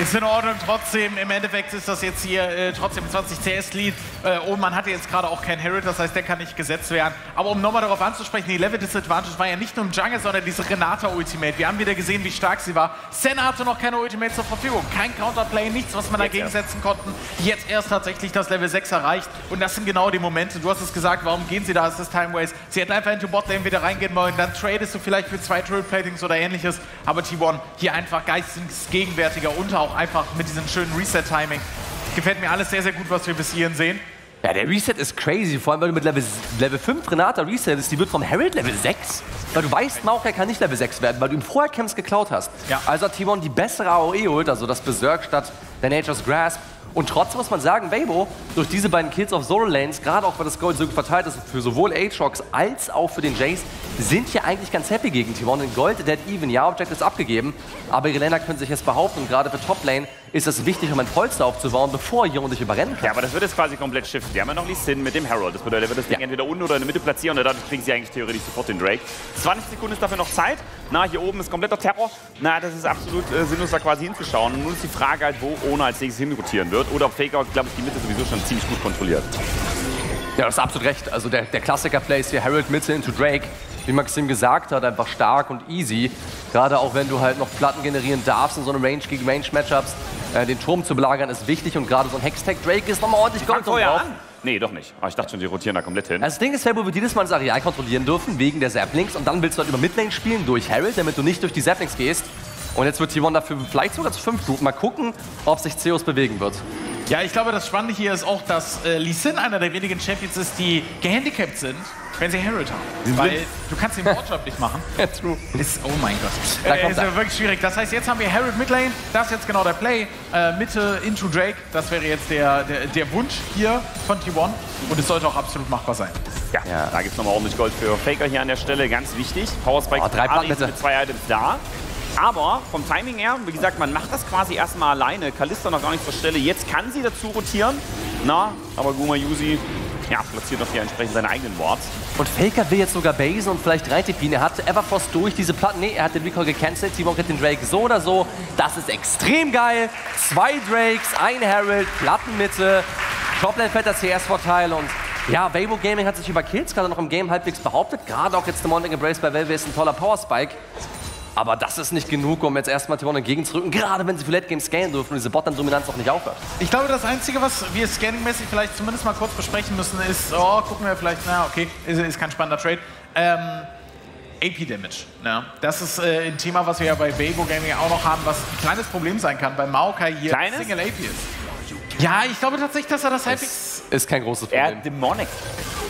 [SPEAKER 3] Ist in Ordnung, trotzdem. Im Endeffekt ist das jetzt hier äh, trotzdem 20 CS-Lead. Äh, und man hatte jetzt gerade auch keinen Herald, das heißt, der kann nicht gesetzt werden. Aber um nochmal darauf anzusprechen, die Level Disadvantage war ja nicht nur im Jungle, sondern diese Renata-Ultimate. Wir haben wieder gesehen, wie stark sie war. Senna hatte noch keine Ultimate zur Verfügung. Kein Counterplay, nichts, was man dagegen setzen konnten. Jetzt erst tatsächlich das Level 6 erreicht. Und das sind genau die Momente. Du hast es gesagt, warum gehen sie da? Es ist Time Waste. Sie hätten einfach into Botlane wieder reingehen wollen. Dann tradest du vielleicht für zwei Triple Platings oder ähnliches. Aber T1 hier einfach geistesgegenwärtiger und auch einfach mit diesem schönen Reset-Timing. Gefällt mir alles sehr, sehr gut, was wir bis hierhin sehen.
[SPEAKER 1] Ja, der Reset ist crazy, vor allem weil du mit Level, Level 5 Renata resettest, die wird vom Herald Level 6. Weil du weißt, Maokai kann nicht Level 6 werden, weil du ihm vorher Camps geklaut hast.
[SPEAKER 3] Ja.
[SPEAKER 1] Also hat Timon die bessere AOE holt, also das Berserk statt der Nature's Grasp. Und trotzdem muss man sagen, Weibo, durch diese beiden Kills auf Solo Lanes, gerade auch weil das Gold so gut verteilt ist für sowohl Aatrox als auch für den Jace, sind hier eigentlich ganz happy gegen Timon. In Gold, Dead Even, ja, Object ist abgegeben, aber ihre Länder können sich jetzt behaupten gerade für Top Lane ist es wichtig, um ein Polster aufzubauen, bevor Jon dich überrennen kann.
[SPEAKER 2] Ja, aber das wird jetzt quasi komplett shiften. Wir haben ja noch Lee Sin mit dem Herald. Das bedeutet, er wird das Ding
[SPEAKER 1] Ja.
[SPEAKER 2] entweder unten oder in der Mitte platzieren und dadurch kriegen sie eigentlich theoretisch sofort den Drake. 20 Sekunden ist dafür noch Zeit. Na, hier oben ist kompletter Terror. Na, das ist absolut äh, sinnlos, da quasi hinzuschauen. Und nun ist die Frage halt, wo Ona als nächstes hinrotieren wird. Oder ob Faker, glaube ich, die Mitte sowieso schon ziemlich gut kontrolliert.
[SPEAKER 1] Ja, du hast absolut recht. Also der, der Klassiker-Play ist hier Harold Mitte into Drake. Wie Maxim gesagt hat, einfach stark und easy. Gerade auch wenn du halt noch Platten generieren darfst in so einem Range gegen Range-Matchups. Äh, den Turm zu belagern ist wichtig und gerade so ein Hextech Drake ist nochmal ordentlich Gold drauf.
[SPEAKER 2] an. Nee, doch nicht. Aber ich dachte schon, die rotieren da komplett hin.
[SPEAKER 1] Also das Ding ist, Fabo wird jedes Mal das Areal kontrollieren dürfen, wegen der Saplings. Und dann willst du halt über Midlane spielen durch Harold, damit du nicht durch die Saplings gehst. Und jetzt wird T1 dafür vielleicht sogar zu 5 groupen. Mal gucken, ob sich Zeus bewegen wird.
[SPEAKER 3] Ja, ich glaube, das Spannende hier ist auch, dass äh, Lee Sin einer der wenigen Champions ist, die gehandicapt sind, wenn sie Herald haben. Weil du kannst den Boardjob nicht machen. <laughs>
[SPEAKER 1] Ja, true.
[SPEAKER 3] Ist, oh mein Gott.
[SPEAKER 1] Da
[SPEAKER 3] Äh,
[SPEAKER 1] kommt
[SPEAKER 3] ist
[SPEAKER 1] er.
[SPEAKER 3] ja wirklich schwierig. Das heißt, jetzt haben wir Harold Midlane. Das ist jetzt genau der Play. Äh, Mitte into Drake. Das wäre jetzt der, der, der Wunsch hier von T1. Und es sollte auch absolut machbar sein.
[SPEAKER 2] Ja,
[SPEAKER 1] Ja.
[SPEAKER 2] da gibt es nochmal ordentlich Gold für Faker hier an der Stelle. Ganz wichtig. Power Spike
[SPEAKER 1] Oh, drei
[SPEAKER 2] mit zwei Items da. Aber vom Timing her, wie gesagt, man macht das quasi erstmal alleine. Kalista noch gar nicht zur Stelle. Jetzt kann sie dazu rotieren. Na, aber Guma Yuzi ja, platziert noch hier entsprechend seine eigenen Wards.
[SPEAKER 1] Und Faker will jetzt sogar basen und vielleicht reintippen. Er hat Everfrost durch diese Platten. Nee, er hat den Recall gecancelt. T1 kriegt den Drake so oder so. Das ist extrem geil. Zwei Drakes, ein Herald, Plattenmitte. Toplane fällt das CS-Vorteil und ja, Weibo Gaming hat sich über Kills gerade noch im Game halbwegs behauptet. Gerade auch jetzt der Mounting Embrace bei Velve ist ein toller Power Spike. Aber das ist nicht genug, um jetzt erstmal T1 entgegenzurücken. Gerade wenn sie für Late Game scannen dürfen und diese Bot-Dominanz auch nicht aufhört.
[SPEAKER 3] Ich glaube, das Einzige, was wir scanningmäßig vielleicht zumindest mal kurz besprechen müssen, ist, oh, gucken wir vielleicht, na okay, ist, ist kein spannender Trade. Ähm, AP-Damage. Ja. Das ist äh, ein Thema, was wir ja bei Weibo Gaming auch noch haben, was ein kleines Problem sein kann, weil Maokai hier
[SPEAKER 2] Kleines?
[SPEAKER 3] Single AP ist. Ja, ich glaube tatsächlich, dass er das halbwegs...
[SPEAKER 1] Ist kein großes
[SPEAKER 2] Er
[SPEAKER 1] Problem.
[SPEAKER 2] hat Demonic.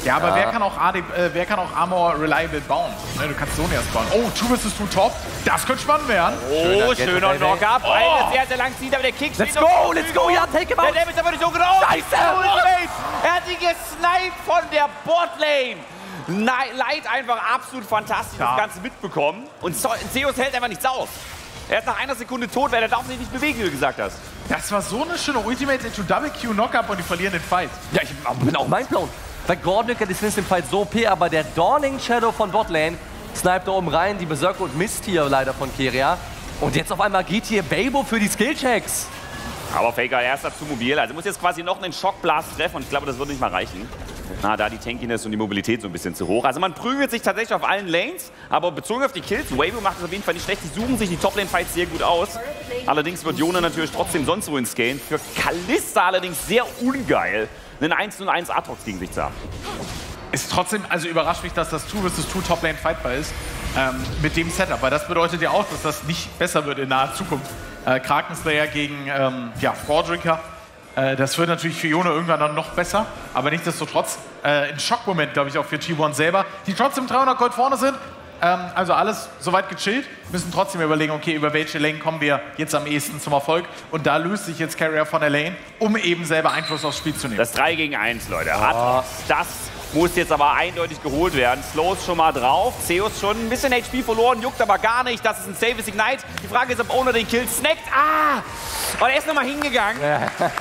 [SPEAKER 3] Ja, aber wer kann auch, AD, äh, wer kann auch Armor Reliable bauen? Ne, du kannst so nicht erst bauen. Oh, 2 vs 2 Top. Das könnte spannend werden.
[SPEAKER 2] Oh,
[SPEAKER 1] Schöner
[SPEAKER 2] schöner
[SPEAKER 1] Get
[SPEAKER 2] Knock-up.
[SPEAKER 1] Oh.
[SPEAKER 2] Eine sehr, sehr lang zieht, aber der Kick
[SPEAKER 1] Let's
[SPEAKER 2] steht noch
[SPEAKER 1] go, let's go, ja, take him out.
[SPEAKER 2] Der Damage ist aber nicht so genau.
[SPEAKER 1] Scheiße.
[SPEAKER 2] Ultimate. Er hat ihn gesniped von der Botlane. Nein, Light einfach absolut fantastisch
[SPEAKER 3] Ja.
[SPEAKER 2] das Ganze mitbekommen. Und Zeus hält einfach nichts aus. Er ist nach einer Sekunde tot, weil er darf sich nicht bewegen, wie du gesagt hast.
[SPEAKER 3] Das war so eine schöne Ultimate into Double Q Knockup und die verlieren den Fight.
[SPEAKER 1] Ja, ich bin auch mindblown. Bei Gordon ist es im Fight so OP, aber der Dawning Shadow von Botlane sniped da oben rein, die Berserker und Mist hier leider von Keria. Und jetzt auf einmal geht hier Babo für die Skillchecks.
[SPEAKER 2] Aber Faker, er ist dazu mobil. Also muss jetzt quasi noch einen Schockblast treffen und ich glaube, das würde nicht mal reichen. Na, da die Tankiness und die Mobilität so ein bisschen zu hoch. Also man prügelt sich tatsächlich auf allen Lanes, aber bezogen auf die Kills, Weibo macht es auf jeden Fall nicht schlecht. Die suchen sich die Top-Lane-Fights sehr gut aus. Allerdings wird Jona natürlich trotzdem sonst wo ins Gehen. Für Kalista allerdings sehr ungeil, einen 1 und 1 Atrox gegen sich zu haben.
[SPEAKER 3] Ist trotzdem, also überrascht mich, dass das 2 vs 2 Top Lane fightbar ist. Ähm, mit dem Setup. Weil das bedeutet ja auch, dass das nicht besser wird in naher Zukunft. Äh, Krakenslayer gegen ähm, ja, Gordrinker. Äh, das wird natürlich für Jona irgendwann dann noch besser. Aber nichtsdestotrotz äh, ein Schockmoment, glaube ich, auch für T1 selber, die trotzdem 300 Gold vorne sind. Ähm, also alles soweit gechillt. Müssen trotzdem überlegen, okay, über welche Lane kommen wir jetzt am ehesten zum Erfolg. Und da löst sich jetzt Carrier von der Lane, um eben selber Einfluss aufs Spiel zu nehmen.
[SPEAKER 2] Das 3 gegen 1, Leute. Atrox, das muss jetzt aber eindeutig geholt werden. Slow ist schon mal drauf. Zeus schon ein bisschen HP verloren, juckt aber gar nicht. Das ist ein Safes Ignite. Die Frage ist, ob Owner den Kill snackt. Ah! Und er ist nochmal hingegangen.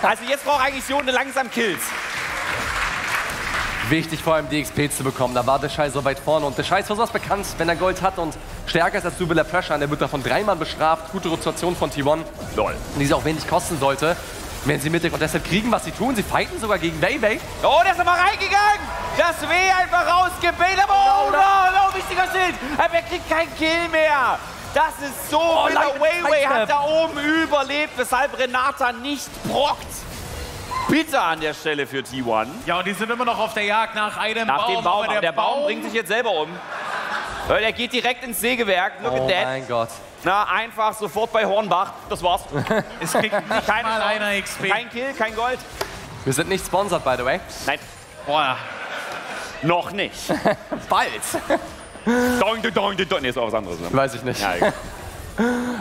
[SPEAKER 2] Also jetzt braucht eigentlich Jone langsam Kills.
[SPEAKER 1] Wichtig vor allem die XP zu bekommen. Da war der Scheiß so weit vorne. Und der Scheiß war sowas bekannt, wenn er Gold hat und stärker ist als Jubiläer Pressure, der wird davon dreimal bestraft. Gute Rotation von T1,
[SPEAKER 2] Lol.
[SPEAKER 1] die sie auch wenig kosten sollte. Wenn sie mittig und deshalb kriegen, was sie tun. Sie fighten sogar gegen Weiwei.
[SPEAKER 2] Oh, der ist aber reingegangen. Das W einfach rausgebeten. Aber oh, no, no, wichtiger Schild. Aber er kriegt keinen Kill mehr. Das ist so
[SPEAKER 1] Oh, Sidestep.
[SPEAKER 2] hat da oben überlebt, weshalb Renata nicht brockt. Bitter an der Stelle für T1.
[SPEAKER 3] Ja, und die sind immer noch auf der Jagd nach einem
[SPEAKER 2] Nach
[SPEAKER 3] Baum.
[SPEAKER 2] dem Baum.
[SPEAKER 3] aber
[SPEAKER 2] Aber der, Baum bringt sich jetzt selber um. Weil er geht direkt ins Sägewerk. Look
[SPEAKER 1] Oh
[SPEAKER 2] at that.
[SPEAKER 1] mein Gott.
[SPEAKER 2] Na, einfach sofort bei Hornbach. Das war's. <laughs>
[SPEAKER 3] Es kriegt nicht
[SPEAKER 2] Keine
[SPEAKER 3] mal einer XP.
[SPEAKER 2] Kein Kill, kein Gold.
[SPEAKER 1] Wir sind nicht sponsored, by the way.
[SPEAKER 2] Nein,
[SPEAKER 3] Boah,
[SPEAKER 2] noch nicht. <laughs>
[SPEAKER 1] Bald.
[SPEAKER 2] doing, doing, doing, doing. Nee, ist auch was anderes. Ne?
[SPEAKER 1] Weiß ich nicht.
[SPEAKER 2] Ja, egal.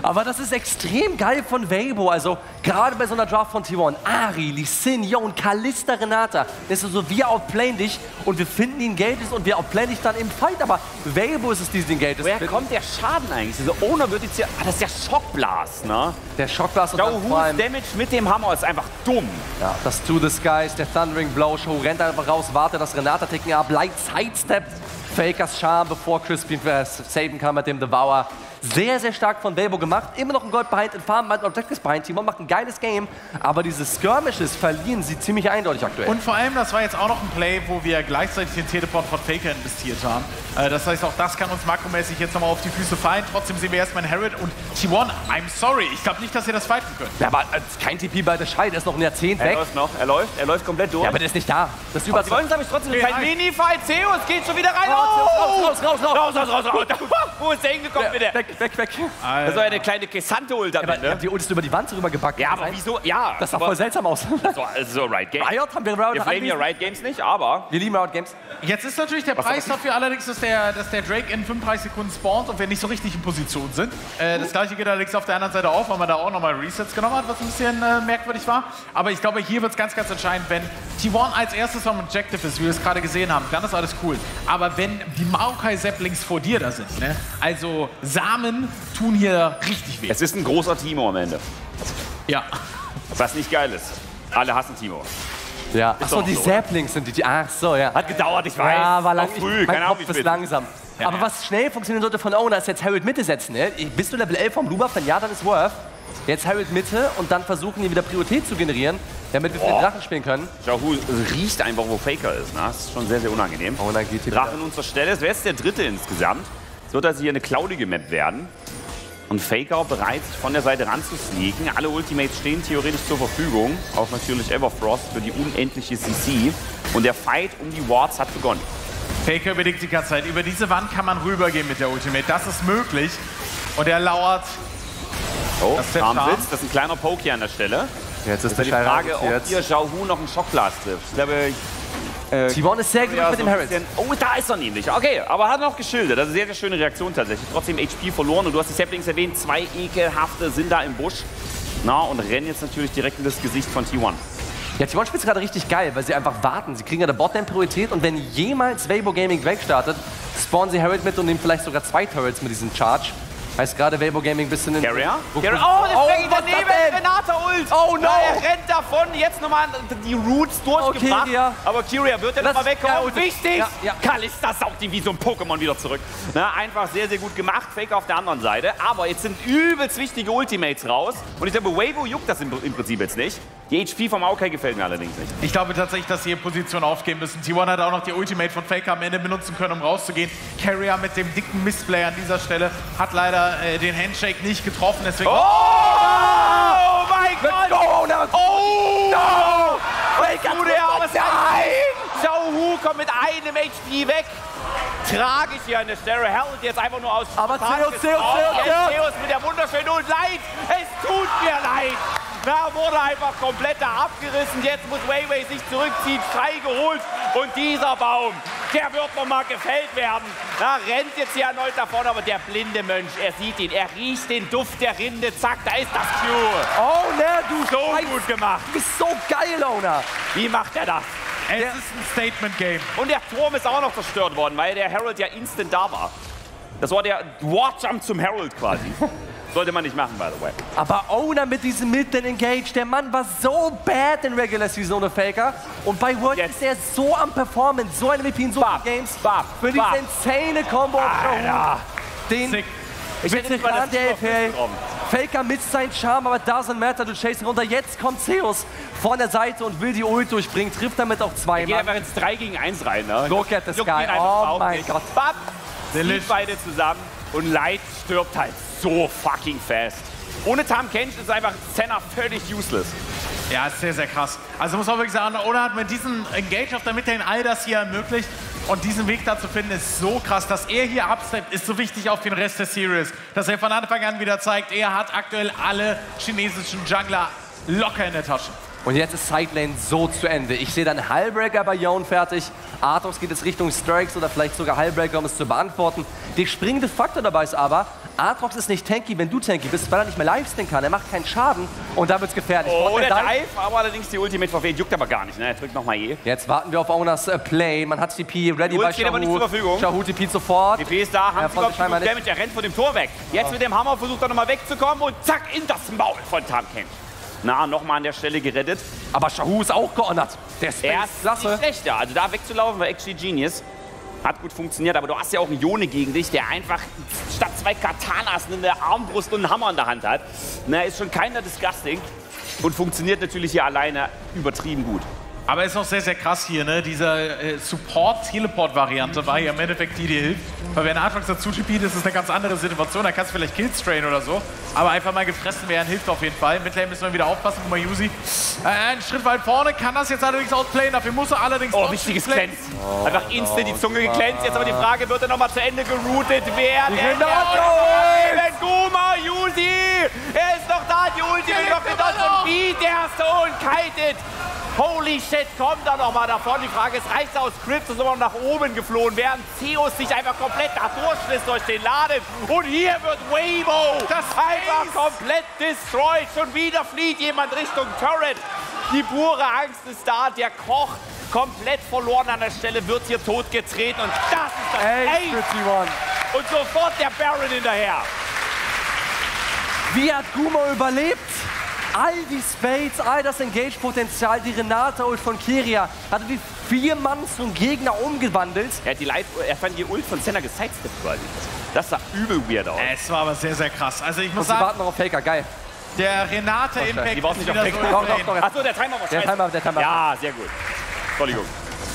[SPEAKER 1] Aber das ist extrem geil von Weibo. Also gerade bei so einer Draft von T1. Ari, Lee Sin, Yo und Kalista Renata. Das ist so, wir outplayen dich und wir finden ihn Geldes und wir outplayen dich dann im Fight. Aber Weibo ist es, die den Geldes
[SPEAKER 2] Woher
[SPEAKER 1] finden.
[SPEAKER 2] kommt der Schaden eigentlich? Dieser Owner wird jetzt hier. Ah, das ist der Schockblast, ne?
[SPEAKER 1] Der Schockblast und dann
[SPEAKER 2] Jauhus
[SPEAKER 1] allem
[SPEAKER 2] Damage mit dem Hammer ist einfach dumm.
[SPEAKER 1] ja, das To the Skies, der Thundering Blow Show rennt einfach raus, wartet, dass Renata Ticken ab, Light sidesteppt Fakers Charme, bevor Crispin äh, saven kann mit dem Devour. Sehr, sehr stark von Weibo gemacht. Immer noch ein Gold behind in Farm, ein Objectives behind. Timon macht ein geiles Game, aber diese Skirmishes verlieren sie ziemlich eindeutig aktuell.
[SPEAKER 3] Und vor allem, das war jetzt auch noch ein Play, wo wir gleichzeitig den Teleport von Faker investiert haben. Äh, das heißt, auch das kann uns makromäßig jetzt nochmal auf die Füße fallen. Trotzdem sehen wir erstmal einen Harrod und T1. I'm sorry, ich glaube nicht, dass ihr das fighten könnt.
[SPEAKER 1] ja, aber äh, kein TP bei der Schei, der ist noch ein Jahrzehnt
[SPEAKER 2] Er
[SPEAKER 1] weg.
[SPEAKER 2] läuft noch, er läuft, er läuft komplett durch.
[SPEAKER 1] Ja, aber der ist nicht da. Das ist über
[SPEAKER 2] Sie wollen glaube ich, trotzdem kein. Mini-Fight. Zeus geht schon wieder rein.
[SPEAKER 1] raus, raus, raus, raus.
[SPEAKER 2] raus, raus, raus, raus. Wo ist der hingekommen, bitte?
[SPEAKER 1] Weg, weg, weg.
[SPEAKER 2] Das war eine kleine Kesante-Ult am
[SPEAKER 1] Aber
[SPEAKER 2] Ende.
[SPEAKER 1] die Ult ist über die Wand rübergepackt.
[SPEAKER 2] Ja, aber wieso? Ja,
[SPEAKER 1] Das sah voll seltsam aus. <laughs>
[SPEAKER 2] So, also Riot Games.
[SPEAKER 1] Riot haben wir Riot
[SPEAKER 2] Wir flamen ja. Riot Games nicht, aber
[SPEAKER 1] Wir lieben Riot Games.
[SPEAKER 3] Jetzt ist natürlich der Preis dafür allerdings, dass der, dass der Drake in 35 Sekunden spawnt und wir nicht so richtig in Position sind. Äh, das gleiche geht allerdings auf der anderen Seite auf, weil man da auch nochmal Resets genommen hat, was ein bisschen äh, merkwürdig war. Aber ich glaube, hier wird es ganz, ganz entscheidend, wenn T1 als erstes am Objective ist, wie wir es gerade gesehen haben, dann ist alles cool. Aber wenn die Maokai Zeppelings vor dir da sind, ne? also Samen tun hier richtig weh.
[SPEAKER 2] es ist ein großer Timo am Ende.
[SPEAKER 3] Ja.
[SPEAKER 2] Was nicht geil ist. Alle hassen Timo.
[SPEAKER 1] Ja. Achso, die
[SPEAKER 2] so,
[SPEAKER 1] Saplings sind die. die ach so, ja.
[SPEAKER 2] Hat gedauert, ich weiß.
[SPEAKER 1] Ja, war lang.
[SPEAKER 2] Auch früh,
[SPEAKER 1] ich, mein
[SPEAKER 2] keine Ahnung,
[SPEAKER 1] Kopf
[SPEAKER 2] wie
[SPEAKER 1] ist langsam. Aber
[SPEAKER 3] ja.
[SPEAKER 1] was schnell funktionieren sollte von Owner ist jetzt Harold Mitte setzen. Ne? Bist du Level 11 vom Luba? Wenn ja, dann ist Worth. Jetzt Harold Mitte und dann versuchen, hier wieder Priorität zu generieren, damit wir für den Drachen spielen können.
[SPEAKER 2] Jahu riecht einfach, wo Faker ist. Ne? Das ist schon sehr, sehr unangenehm.
[SPEAKER 1] Oh, dann geht die
[SPEAKER 2] Drachen zur Stelle. Es wäre jetzt der dritte insgesamt. Es wird also hier eine cloudige Map werden. Und Faker bereit, von der Seite ranzusneaken. Alle Ultimates stehen theoretisch zur Verfügung. Auch natürlich Everfrost für die unendliche CC. Und der Fight um die Wards hat begonnen.
[SPEAKER 3] Faker überlegt die ganze Zeit. Über diese Wand kann man rübergehen mit der Ultimate. Das ist möglich. Und er lauert.
[SPEAKER 2] Oh,
[SPEAKER 3] Das ist.
[SPEAKER 2] Blitz. Das ist ein kleiner Poke hier an der Stelle.
[SPEAKER 1] Jetzt ist
[SPEAKER 2] Das ist die Frage, ob
[SPEAKER 1] jetzt.
[SPEAKER 2] hier Xiaohu noch einen Schockblast trifft. Ich glaube,
[SPEAKER 1] T1 ist sehr gut
[SPEAKER 2] ja,
[SPEAKER 1] mit
[SPEAKER 2] so
[SPEAKER 1] dem
[SPEAKER 2] bisschen- Oh, da ist er nämlich. Okay, aber hat noch geschildert. Das ist eine sehr, sehr schöne Reaktion tatsächlich. Trotzdem HP verloren. Und du hast die Saplings erwähnt. Zwei ekelhafte sind da im Busch. Na, und rennen jetzt natürlich direkt in das Gesicht von T1.
[SPEAKER 1] Ja, T1 spielt gerade richtig geil, weil sie einfach warten. Sie kriegen ja der Botlane Priorität und wenn jemals Weibo Gaming Drake startet, spawnen sie Harold mit und nehmen vielleicht sogar zwei Turrets mit diesem Charge. Heißt gerade Weibo Gaming bisschen in...
[SPEAKER 2] Carrier? Oh, der
[SPEAKER 1] Oh,
[SPEAKER 2] fängt daneben.
[SPEAKER 1] das?
[SPEAKER 2] Renata Ult.
[SPEAKER 1] Oh, no.
[SPEAKER 2] Na, er rennt davon. Jetzt nochmal die Roots durchgebracht.
[SPEAKER 1] Kyria.
[SPEAKER 2] Aber Kyria wird ja
[SPEAKER 1] Das-
[SPEAKER 2] nochmal wegkommen.
[SPEAKER 1] ja, Ult.
[SPEAKER 2] Wichtig.
[SPEAKER 1] Ja, ja.
[SPEAKER 2] Kalista saugt ihn wie so ein Pokémon wieder zurück. Na, einfach sehr, sehr gut gemacht. Fake auf der anderen Seite. Aber jetzt sind übelst wichtige Ultimates raus. Und ich glaube, Wavo juckt das im, im Prinzip jetzt nicht. Die HP vom Maokai gefällt mir allerdings nicht.
[SPEAKER 3] Ich glaube tatsächlich, dass sie ihre Position aufgeben müssen. T1 hat auch noch die Ultimate von Faker am Ende benutzen können, um rauszugehen. Carrier mit dem dicken Mistplay an dieser Stelle hat leider äh, den Handshake nicht getroffen. Deswegen
[SPEAKER 2] Oh, mein
[SPEAKER 1] Let's
[SPEAKER 2] Gott!
[SPEAKER 1] go, Owner!
[SPEAKER 2] Oh! No! Was tut er? Aber
[SPEAKER 1] Nein!
[SPEAKER 2] Xiao Hu kommt mit einem HP weg. Tragisch hier der Stelle. Harold jetzt einfach nur aus
[SPEAKER 1] Aber Zeus. Zeus, Zeus, Zeus.
[SPEAKER 2] Mit der wunderschönen und leid. Es tut mir leid. Da wurde einfach komplett da abgerissen. Jetzt muss Weiwei sich zurückziehen, freigeholt. Und dieser Baum, der wird nochmal gefällt werden. Da rennt jetzt hier erneut davon, aber der blinde Mönch, er sieht ihn, er riecht den Duft der Rinde. Zack, da ist das Cure.
[SPEAKER 1] Oh, ne, du
[SPEAKER 2] So
[SPEAKER 1] Scheiß-
[SPEAKER 2] gut gemacht.
[SPEAKER 1] Du bist so geil, Owner!
[SPEAKER 2] Wie macht er das?
[SPEAKER 3] Es ist ein Statement-Game.
[SPEAKER 2] Und der Turm ist auch noch zerstört worden, weil der Herald ja instant da war. Das war der Warjump zum Herald quasi. <laughs> Sollte man nicht machen, by the way.
[SPEAKER 1] Aber Owner mit diesem Midlane Engage, der Mann war so bad in Regular Season ohne Faker. Und bei World
[SPEAKER 2] Jetzt.
[SPEAKER 1] ist er so am Performen, so ein MVP in so vielen Games.
[SPEAKER 2] Bab,
[SPEAKER 1] Für diese insane Combo Shahut. Den
[SPEAKER 3] Sick.
[SPEAKER 2] Ich
[SPEAKER 1] mit
[SPEAKER 2] hätte. Fünf kommen.
[SPEAKER 1] Faker mit seinem Charme, aber doesn't matter, du chase runter. Jetzt kommt Zeus von der Seite und will die Ult durchbringen, trifft damit auch zwei
[SPEAKER 2] Geht
[SPEAKER 1] Mann.
[SPEAKER 2] einfach ins 3 gegen 1 rein. Ne?
[SPEAKER 1] Look at
[SPEAKER 2] ihn einfach
[SPEAKER 1] Oh mein
[SPEAKER 2] nicht.
[SPEAKER 1] Gott.
[SPEAKER 3] Delish.
[SPEAKER 2] zieht beide zusammen und Light stirbt halt so fucking fast. Ohne Tam Kench ist einfach Senna völlig useless.
[SPEAKER 3] Ja, ist sehr, sehr krass. Also muss man wirklich sagen, Ona hat mit diesem Engage auf der Mitte all das hier ermöglicht. Und diesen Weg da zu finden, ist so krass. Dass er hier absteppt, ist so wichtig auf den Rest der Series. Dass er von Anfang an wieder zeigt, er hat aktuell alle chinesischen Jungler locker in der Tasche.
[SPEAKER 1] Und jetzt ist Sidelane so zu Ende. Ich sehe dann Hullbreaker bei Yon fertig. Arthos geht jetzt Richtung Strikes oder vielleicht sogar Hullbreaker, um es zu beantworten. Der springende Faktor dabei ist aber, Aatrox ist nicht tanky, wenn du tanky bist, weil er nicht mehr Livestreamen kann. Er macht keinen Schaden und da wird's gefährlich.
[SPEAKER 2] Oh,
[SPEAKER 1] Bot
[SPEAKER 2] der
[SPEAKER 1] der Dive.
[SPEAKER 2] Aber allerdings die Ultimate verfehlt. Juckt aber gar nicht, ne? Er drückt nochmal E.
[SPEAKER 1] Jetzt warten wir auf Owners äh, Play. Man hat TP ready bei
[SPEAKER 2] steht aber nicht zur Verfügung.
[SPEAKER 1] Shahut TP sofort.
[SPEAKER 2] DP ist da, haben sie
[SPEAKER 1] nicht.
[SPEAKER 2] Damage. Er rennt vor dem Tor weg. Jetzt mit dem Hammer versucht er nochmal wegzukommen und zack, in das Maul von Tam Kench. Na, nochmal an der Stelle gerettet.
[SPEAKER 1] Aber Shahut ist auch geonnert. Der
[SPEAKER 2] Er
[SPEAKER 1] ist klasse.
[SPEAKER 2] schlechter. Also da wegzulaufen war actually genius. Hat gut funktioniert, aber du hast ja auch einen Jone gegen dich, der einfach statt zwei Katanas eine Armbrust und einen Hammer in der Hand hat. Na, ist schon keiner disgusting und funktioniert natürlich hier alleine übertrieben gut.
[SPEAKER 3] Aber ist auch sehr, sehr krass hier, ne? Diese äh, Support-Teleport-Variante war hier im Endeffekt die, die hilft. Weil wenn Atrox dazu tipiert, ist es eine ganz andere Situation. Da kannst du vielleicht Kills trainen oder so. Aber einfach mal gefressen werden hilft auf jeden Fall. Midlane müssen wir wieder aufpassen. Guck mal, Yuzi. Äh, einen Schritt weit vorne, kann das jetzt allerdings outplayen. Dafür muss er allerdings
[SPEAKER 2] Oh, wichtiges. Cleanse. Einfach instant die Zunge geglänzt. Jetzt aber die Frage, wird er nochmal zu Ende geroutet werden?
[SPEAKER 1] Genau.
[SPEAKER 2] Guma, Yuzi! Er ist noch da, die Ulti wird noch gedodged und wie der Stone kitet. Holy shit, kommt da noch mal davon. Die Frage ist, reicht aus Crips ist immer noch nach oben geflohen, während Zeus sich einfach komplett da durchschlitzt durch den Laden. Und hier wird Weibo
[SPEAKER 3] Das
[SPEAKER 2] einfach
[SPEAKER 3] Ace.
[SPEAKER 2] komplett destroyed. Schon wieder flieht jemand Richtung Turret. Die pure Angst ist da. Der Koch komplett verloren an der Stelle, wird hier tot getreten. Und das ist das
[SPEAKER 1] Ey,
[SPEAKER 2] Ace.
[SPEAKER 1] T1.
[SPEAKER 2] Und sofort der Baron hinterher.
[SPEAKER 1] Wie hat Gumo überlebt? All die Spades, all das Engage-Potenzial, die Renata-Ult von Kiria, hatte die vier Mann zum Gegner umgewandelt.
[SPEAKER 2] Er, hat die Live er fand die Ult von Senna gesidesteppt quasi. Das sah übel weird aus.
[SPEAKER 3] Es war aber sehr, sehr krass. Also ich muss
[SPEAKER 1] Und sie
[SPEAKER 3] sagen,
[SPEAKER 1] warten noch auf Faker, geil.
[SPEAKER 3] der Renate-Impact ist
[SPEAKER 2] nicht
[SPEAKER 3] wieder
[SPEAKER 2] auf
[SPEAKER 3] so
[SPEAKER 2] Faker.
[SPEAKER 1] Doch, doch,
[SPEAKER 3] insane.
[SPEAKER 1] doch.
[SPEAKER 2] Achso, der Timer war
[SPEAKER 1] Der
[SPEAKER 2] scheiße.
[SPEAKER 1] Timer, der Timer.
[SPEAKER 2] Ja, sehr gut. Entschuldigung.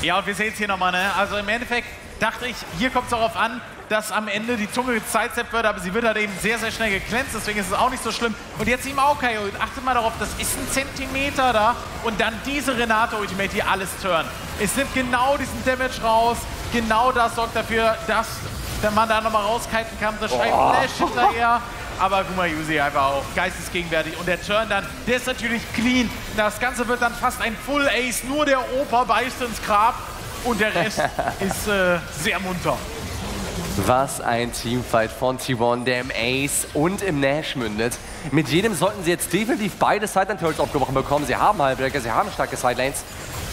[SPEAKER 3] Ja, und wir sehen es hier nochmal, ne? Also im Endeffekt dachte ich, hier kommt es darauf an, dass am Ende die Zunge gezeitsteppt wird, aber sie wird halt eben sehr, sehr schnell geglänzt, deswegen ist es auch nicht so schlimm. Und jetzt die Maokai, achtet mal darauf, das ist ein Zentimeter da und dann diese Renate Ultimate, die alles turn. Es nimmt genau diesen Damage raus, genau das sorgt dafür, dass der Mann da nochmal rauskiten kann, das schreibt Flash hinterher. Aber guck mal, Yuzi einfach auch geistesgegenwärtig. Und der Turn dann, der ist natürlich clean. Das Ganze wird dann fast ein Full Ace. Nur der Opa beißt ins Grab. Und der Rest <laughs> ist äh, sehr munter.
[SPEAKER 1] Was ein Teamfight von T1, der im Ace und im Nash mündet. Mit jedem sollten sie jetzt definitiv beide Sideline-Turrets aufgebrochen bekommen. Sie haben Halbreaker, sie haben starke Sidelanes.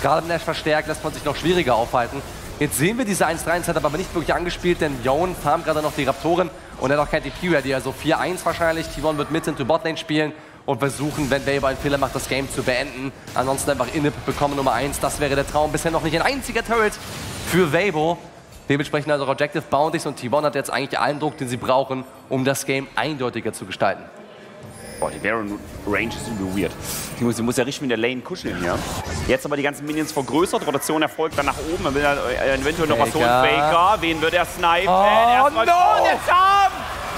[SPEAKER 1] Gerade im Nash verstärkt, lässt man sich noch schwieriger aufhalten. Jetzt sehen wir diese 1-3-Setup aber nicht wirklich angespielt, denn Yon farmt gerade noch die Raptoren und er hat auch kein TP ready, also 4-1 wahrscheinlich. T1 wird mit into Botlane spielen und versuchen, wenn Weber einen Fehler macht, das Game zu beenden. Ansonsten einfach Inip bekommen Nummer 1, das wäre der Traum. Bisher noch nicht ein einziger Turret für Weibo. Dementsprechend also Objective Bounties und T1 hat jetzt eigentlich allen Druck, den sie brauchen, um das Game eindeutiger zu gestalten.
[SPEAKER 2] Boah, die Baron Range ist übel weird. Die muss, die muss ja richtig mit der Lane kuscheln hier. Jetzt aber die ganzen Minions vergrößert, Rotation erfolgt dann nach oben. Dann will er äh, eventuell noch was holen.
[SPEAKER 1] Faker.
[SPEAKER 2] Wen wird er snipen?
[SPEAKER 1] Oh, no!
[SPEAKER 2] Oh, der Charm!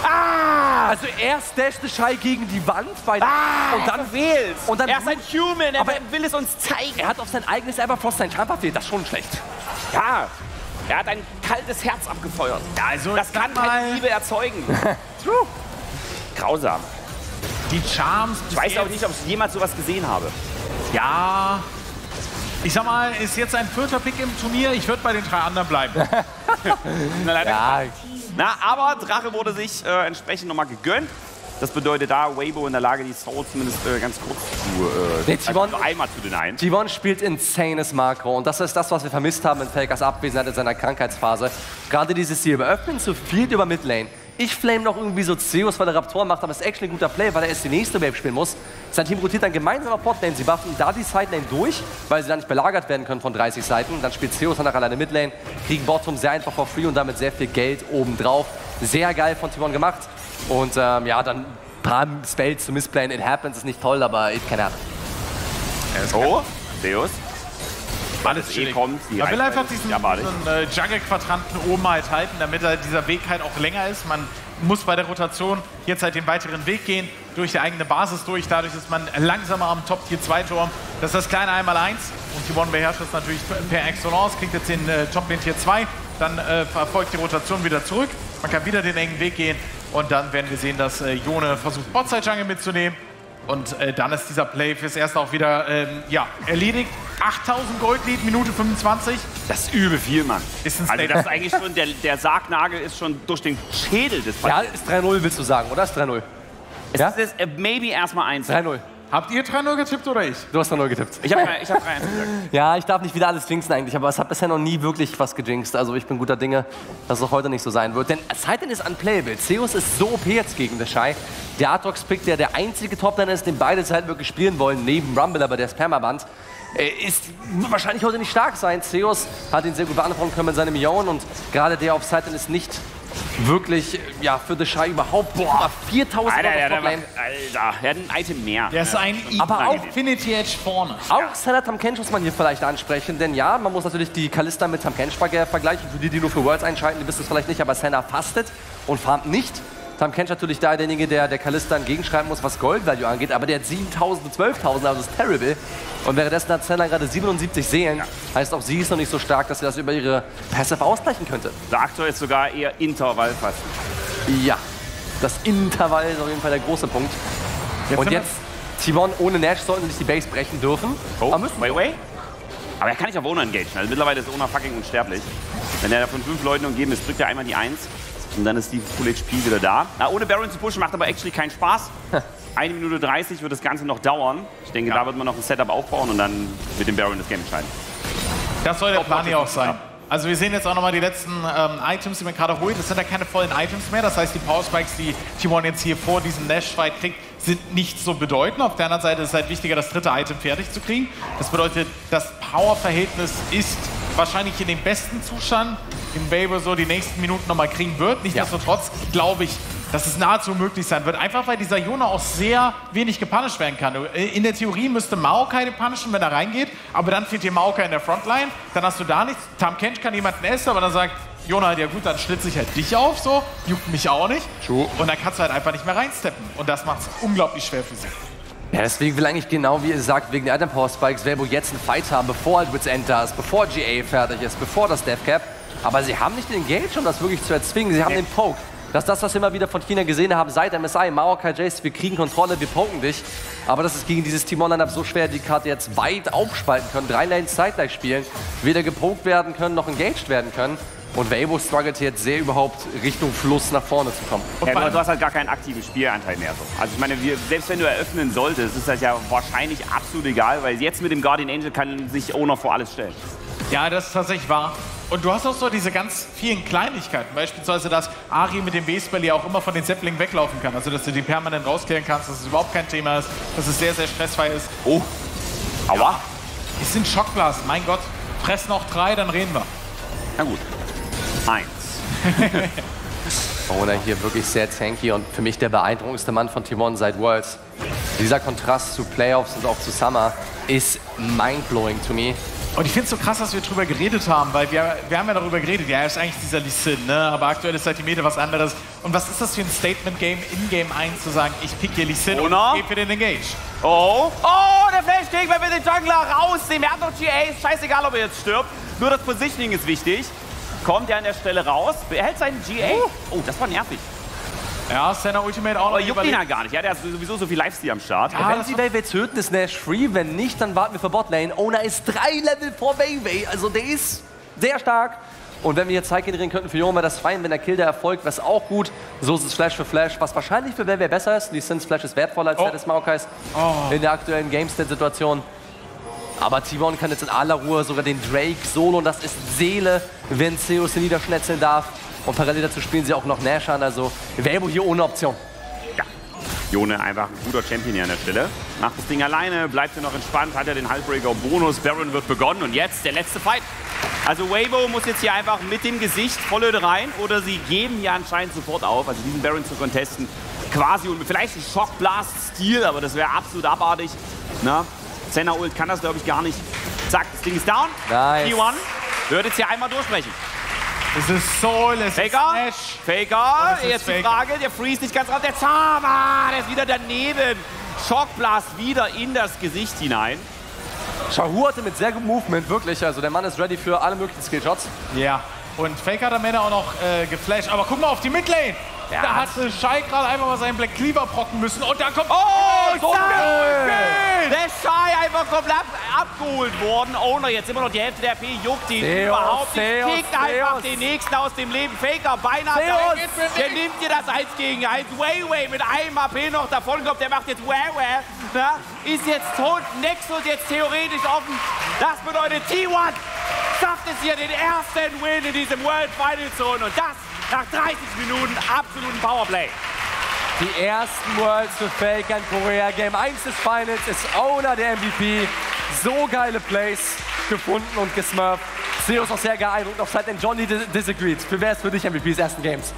[SPEAKER 2] Ah!
[SPEAKER 1] Also erst dasht Schei gegen die Wand bei
[SPEAKER 2] Ah,
[SPEAKER 1] und dann
[SPEAKER 2] wählt.
[SPEAKER 1] und dann
[SPEAKER 2] er ist ein Human, er
[SPEAKER 1] Aber-
[SPEAKER 2] will es uns zeigen.
[SPEAKER 1] er hat auf sein eigenes Everfrost seinen Charm verfehlt. Das ist schon schlecht.
[SPEAKER 2] Ja, er hat ein kaltes Herz abgefeuert.
[SPEAKER 3] Also,
[SPEAKER 2] Das kann keine Liebe erzeugen. <laughs>
[SPEAKER 1] True.
[SPEAKER 2] Grausam.
[SPEAKER 3] Die Charms.
[SPEAKER 2] Ich weiß auch nicht, ob ich jemals sowas gesehen habe.
[SPEAKER 3] Ja. Ich sag mal, ist jetzt ein vierter Pick im Turnier. Ich würde bei den drei anderen bleiben. <laughs> <laughs>
[SPEAKER 2] Na, leider
[SPEAKER 1] Ja,
[SPEAKER 2] Na, aber Drache wurde sich äh, entsprechend nochmal gegönnt. Das bedeutet da Weibo in der Lage, die Soul zumindest äh, ganz kurz zu, äh,
[SPEAKER 1] Nee, Timon-
[SPEAKER 2] also einmal zu denyen.
[SPEAKER 1] T1 spielt insanes Makro und das ist das, was wir vermisst haben in Fakers Abwesenheit in seiner Krankheitsphase. Gerade dieses Ziel, wir öffnen zu viel über Midlane. Ich flame noch irgendwie so Zeus, weil der Raptor macht, aber es ist actually ein guter Play, weil er erst die nächste Wave spielen muss. Sein Team rotiert dann gemeinsam auf Botlane. Sie buffen da die Sidelane durch, weil sie dann nicht belagert werden können von 30 Seiten. Dann spielt Zeus danach alleine Midlane, kriegen Bottom sehr einfach for free und damit sehr viel Geld obendrauf. Sehr geil von Timon gemacht. Und ähm, ja, dann ein paar Spells zu missplayen. It happens, ist nicht toll, aber ich keine Ahnung.
[SPEAKER 2] Oh, Zeus.
[SPEAKER 3] Alles
[SPEAKER 2] eh
[SPEAKER 3] chillig.
[SPEAKER 2] kommt, die
[SPEAKER 3] Man will einfach diesen,
[SPEAKER 2] jammelig.
[SPEAKER 3] diesen äh, Jungle-Quadranten oben halt halten, damit er, dieser Weg halt auch länger ist. Man muss bei der Rotation jetzt halt den weiteren Weg gehen, durch die eigene Basis durch. Dadurch ist man langsamer am Top-Tier-2-Turm. Das ist das kleine Einmal-Eins. Und die One beherrscht das natürlich per Excellence, kriegt jetzt den äh, Top-Lane Tier 2. Dann äh, verfolgt die Rotation wieder zurück. Man kann wieder den engen Weg gehen. Und dann werden wir sehen, dass äh, Jone versucht, Botside-Jungle mitzunehmen. Und äh, dann ist dieser Play fürs Erste auch wieder ähm, ja, erledigt. 8000 Goldlead, Minute 25.
[SPEAKER 2] Das ist übel viel, Mann.
[SPEAKER 3] Ist ein
[SPEAKER 2] also das ist eigentlich schon, der, der Sargnagel ist schon durch den Schädel des
[SPEAKER 1] Ja,
[SPEAKER 2] Patienten.
[SPEAKER 1] ist 3-0, willst du sagen, oder? Ist 3-0. Ja?
[SPEAKER 2] Es ist äh, maybe erstmal eins.
[SPEAKER 1] 3-0.
[SPEAKER 3] Habt ihr 3-0 getippt oder ich?
[SPEAKER 1] Du hast 3-0 getippt.
[SPEAKER 2] Ich habe ich hab 3 gesagt. <laughs>
[SPEAKER 1] Ja, ich darf nicht wieder alles jinxen eigentlich, aber es hat bisher noch nie wirklich was gejinxt. Also ich bin guter Dinge, dass es auch heute nicht so sein wird. Denn Titan ist unplayable. Zeus ist so OP jetzt gegen The Shy. Der Aatrox-Pick, der der einzige Top-Liner ist, den beide Seiten wirklich spielen wollen, neben Rumble, aber der ist Permaband, äh, ist wird wahrscheinlich heute nicht stark sein. Zeus hat ihn sehr gut beantworten können mit seinem Million und gerade der auf Titan ist nicht wirklich, ja, für The Shy überhaupt. Boah, 4000
[SPEAKER 2] Alter,
[SPEAKER 1] Top-Lane.
[SPEAKER 2] Alter, er hat ein Item mehr.
[SPEAKER 3] Der ist ein
[SPEAKER 1] Aber auch
[SPEAKER 3] Infinity Edge vorne.
[SPEAKER 1] Auch Salah Tamkench muss man hier vielleicht ansprechen, denn ja, man muss natürlich die Kalista mit Tamkench ver- vergleichen. Für die, die nur für Worlds einschalten, die wissen es vielleicht nicht, aber Senna fastet und farmt nicht. Tamkench natürlich da derjenige, der der Kalista entgegenschreiben muss, was Gold Value angeht, aber der hat 7000 und 12.000, also das ist terrible. Und währenddessen hat Senna gerade 77 Seelen, heißt auch sie ist noch nicht so stark, dass sie das über ihre Passive ausgleichen könnte.
[SPEAKER 2] Der Aktor ist sogar eher Intervall fast.
[SPEAKER 1] Ja, das Intervall ist auf jeden Fall der große Punkt. und
[SPEAKER 3] sind wir-
[SPEAKER 1] jetzt, Timon ohne Nash sollten sich die Base brechen dürfen.
[SPEAKER 2] Oh,
[SPEAKER 1] Aber müssen
[SPEAKER 2] wait, wait. Aber er kann nicht auf Owner engagen. Also mittlerweile ist Owner fucking unsterblich. Wenn er da von fünf Leuten umgeben ist, drückt er einmal die Eins. Und dann ist die Full HP wieder da. Na, ohne Baron zu pushen macht aber actually keinen Spaß. <laughs> Eine Minute 30 wird das Ganze noch dauern. Ich denke, da wird man noch ein Setup aufbauen und dann mit dem Baron das Game entscheiden.
[SPEAKER 3] Das soll der Plan hier auch sein.
[SPEAKER 2] ja.
[SPEAKER 3] Also wir sehen jetzt auch nochmal die letzten ähm, Items, die man gerade holt. Das sind ja keine vollen Items mehr. Das heißt, die Power Spikes, die Timon jetzt hier vor diesem Nash-Fight kriegt, sind nicht so bedeutend. Auf der anderen Seite ist es halt wichtiger, das dritte Item fertig zu kriegen. Das bedeutet, das Power-Verhältnis ist wahrscheinlich in dem besten Zustand, den Baber so die nächsten Minuten nochmal kriegen wird. Nichtsdestotrotz glaube ich, dass es nahezu möglich sein wird. Einfach weil dieser Jona auch sehr wenig gepunished werden kann. In der Theorie müsste Maokai den punishen, wenn er reingeht, aber dann fehlt dir Maokai in der Frontline, dann hast du da nichts. Tam Kench kann jemanden essen, aber dann sagt Jona, ja gut, dann schlitze ich halt dich auf, so, juckt mich auch nicht.
[SPEAKER 1] True.
[SPEAKER 3] Und dann kannst du halt einfach nicht mehr reinsteppen. Und das macht es unglaublich schwer für sie.
[SPEAKER 1] Ja, deswegen will eigentlich genau wie ihr sagt, wegen der Item Power Spikes Velbo jetzt einen Fight haben, bevor Wits Enter ist, bevor GA fertig ist, bevor das Death Cap. Aber sie haben nicht den Engage, um das wirklich zu erzwingen. Sie haben den Poke. Das ist das, was wir immer wieder von China gesehen haben seit MSI. Maokai Jace, wir kriegen Kontrolle, wir poken dich. Aber das ist gegen dieses Team Online-Up so schwer, die Karte jetzt weit aufspalten können, drei Lanes zeitgleich spielen, weder gepokt werden können, noch engaged werden können. Und Velbo struggelt jetzt sehr überhaupt Richtung Fluss nach vorne zu kommen.
[SPEAKER 3] Und
[SPEAKER 2] Ja, du, hast halt gar keinen aktiven Spielanteil mehr. So. Also ich meine, wir, selbst wenn du eröffnen solltest, ist das ja wahrscheinlich absolut egal, weil jetzt mit dem Guardian Angel kann sich Owner vor alles stellen.
[SPEAKER 3] Ja, das ist tatsächlich wahr. Und du hast auch so diese ganz vielen Kleinigkeiten. Beispielsweise, dass Ari mit dem B-Spell ja auch immer von den Zeppelin weglaufen kann. Also, dass du die permanent rausklären kannst, dass es überhaupt kein Thema ist, dass es sehr, sehr stressfrei ist.
[SPEAKER 2] Oh, aua.
[SPEAKER 3] Es sind Schockblasen, mein Gott. Fress noch drei, dann reden wir.
[SPEAKER 2] Na gut. Eins. <laughs>
[SPEAKER 1] Owner hier wirklich sehr tanky und für mich der beeindruckendste Mann von Timon seit Worlds. Dieser Kontrast zu Playoffs und auch zu Summer ist mindblowing to me.
[SPEAKER 3] Und ich finde es so krass, dass wir drüber geredet haben, weil wir, wir haben ja darüber geredet, ja, er ist eigentlich dieser Lee Sin, ne? aber aktuell ist Meta was anderes. Und was ist das für ein Statement-Game in Game 1 zu sagen, ich pick hier Lee Sin und
[SPEAKER 2] Oder?
[SPEAKER 3] gehe für den Engage?
[SPEAKER 2] Oh, oh, der Flash-Gegner will den Jungler rausnehmen. Er hat noch GA, ist scheißegal, ob er jetzt stirbt. Nur das Positioning ist wichtig. Kommt er an der Stelle raus, behält seinen GA. Oh, das war nervig.
[SPEAKER 3] Ja, Senna Ultimate auch noch
[SPEAKER 2] Aber juckt ihn ja gar nicht. Ja, der hat sowieso so viel Lifesteal am Start.
[SPEAKER 3] Ja,
[SPEAKER 1] Wenn
[SPEAKER 3] das
[SPEAKER 1] sie Wave jetzt töten, ist Nash free. Wenn nicht, dann warten wir für Botlane. Owner ist drei Level vor Wave. Also der ist sehr stark. Und wenn wir jetzt Zeit generieren könnten für Jon, wäre das fein. Wenn der Kill der erfolgt, wäre es auch gut. So ist es Flash für Flash, was wahrscheinlich für Wave besser ist. Lee Sins Flash ist wertvoller als
[SPEAKER 3] Oh.
[SPEAKER 1] der des Maokais in der aktuellen GameStat-Situation. Aber T1 kann jetzt in aller Ruhe sogar den Drake solo und das ist Seele, wenn Zeus ihn niederschnetzeln darf. Und parallel dazu spielen sie auch noch Nash an. Also Weibo hier ohne Option.
[SPEAKER 2] Ja. Jone einfach ein guter Champion hier an der Stelle. Macht das Ding alleine, bleibt er noch entspannt, hat er den Halbbreaker-Bonus. Baron wird begonnen und jetzt der letzte Fight. Also Weibo muss jetzt hier einfach mit dem Gesicht voll rein oder sie geben hier anscheinend sofort auf, also diesen Baron zu contesten. Quasi und vielleicht ein Shockblast-Stil, aber das wäre absolut abartig. Na, Senna Ult kann das, glaube ich, gar nicht. Zack, das Ding ist down.
[SPEAKER 1] Nice.
[SPEAKER 2] T1 wird jetzt hier einmal durchbrechen.
[SPEAKER 3] Es ist Soul, es
[SPEAKER 2] Faker,
[SPEAKER 3] ist Smash.
[SPEAKER 2] Faker,
[SPEAKER 3] es ist
[SPEAKER 2] jetzt die
[SPEAKER 3] Faker.
[SPEAKER 2] Frage, der Freeze nicht ganz raus, der Zama, der ist wieder daneben. Shockblast wieder in das Gesicht hinein.
[SPEAKER 1] Shahu hatte mit sehr gutem Movement, wirklich. Also der Mann ist ready für alle möglichen Skillshots.
[SPEAKER 3] Ja. Und Fake hat am Ende auch noch äh, geflasht. Aber guck mal auf die Midlane.
[SPEAKER 2] Ja,
[SPEAKER 3] da
[SPEAKER 2] hat-
[SPEAKER 3] Shai gerade einfach mal seinen Black Cleaver procken müssen. Und dann kommt...
[SPEAKER 2] Oh,
[SPEAKER 3] so!
[SPEAKER 2] Der Schei einfach komplett abgeholt worden. Owner jetzt immer noch die Hälfte der P, juckt ihn
[SPEAKER 1] Zeus,
[SPEAKER 2] überhaupt nicht.
[SPEAKER 1] Zeus,
[SPEAKER 2] Kickt einfach
[SPEAKER 1] Zeus.
[SPEAKER 2] den nächsten aus dem Leben. Faker beinahe da. Der nimmt dir das 1 gegen 1. Way Way mit einem AP noch davon kommt. Der macht jetzt Way Way. Na, ist jetzt tot. Nexus jetzt theoretisch offen. Das bedeutet T1 schafft es hier den ersten Win in diesem World Final Zone. Und das nach 30 Minuten absoluten Powerplay.
[SPEAKER 1] Die ersten Worlds für Faker in Korea. Game 1 des Finals ist Owner der MVP. So geile Plays gefunden und gesmurft. Zeus auch sehr geeindruckt. Auf Seiten Johnny dis- disagreed. Für wer ist für dich MVP des ersten Games?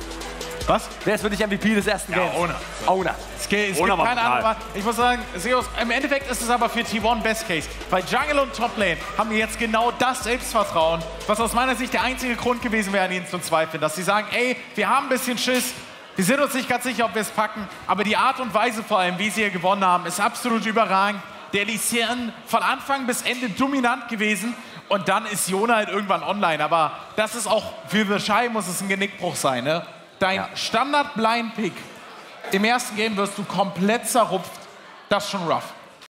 [SPEAKER 3] Was?
[SPEAKER 1] Wer ist für dich MVP des ersten
[SPEAKER 3] Ja,
[SPEAKER 1] Games?
[SPEAKER 3] Owner.
[SPEAKER 1] Owner.
[SPEAKER 3] Es gibt, es gibt keine andere Wahl. Ich muss sagen, Seos, im Endeffekt ist es aber für T1 Best Case. Bei Jungle und Toplane haben wir jetzt genau das Selbstvertrauen, was aus meiner Sicht der einzige Grund gewesen wäre, an ihnen zu zweifeln. Dass sie sagen, ey, wir haben ein bisschen Schiss, wir sind uns nicht ganz sicher, ob wir es packen, aber die Art und Weise vor allem, wie sie hier gewonnen haben, ist absolut überragend. Der Lycian von Anfang bis Ende dominant gewesen und dann ist Jona halt irgendwann online. Aber das ist auch, für Shy muss es ein Genickbruch sein. Ne? Dein
[SPEAKER 1] Ja.
[SPEAKER 3] Standard-Blind-Pick im ersten Game wirst du komplett zerrupft. Das ist schon rough.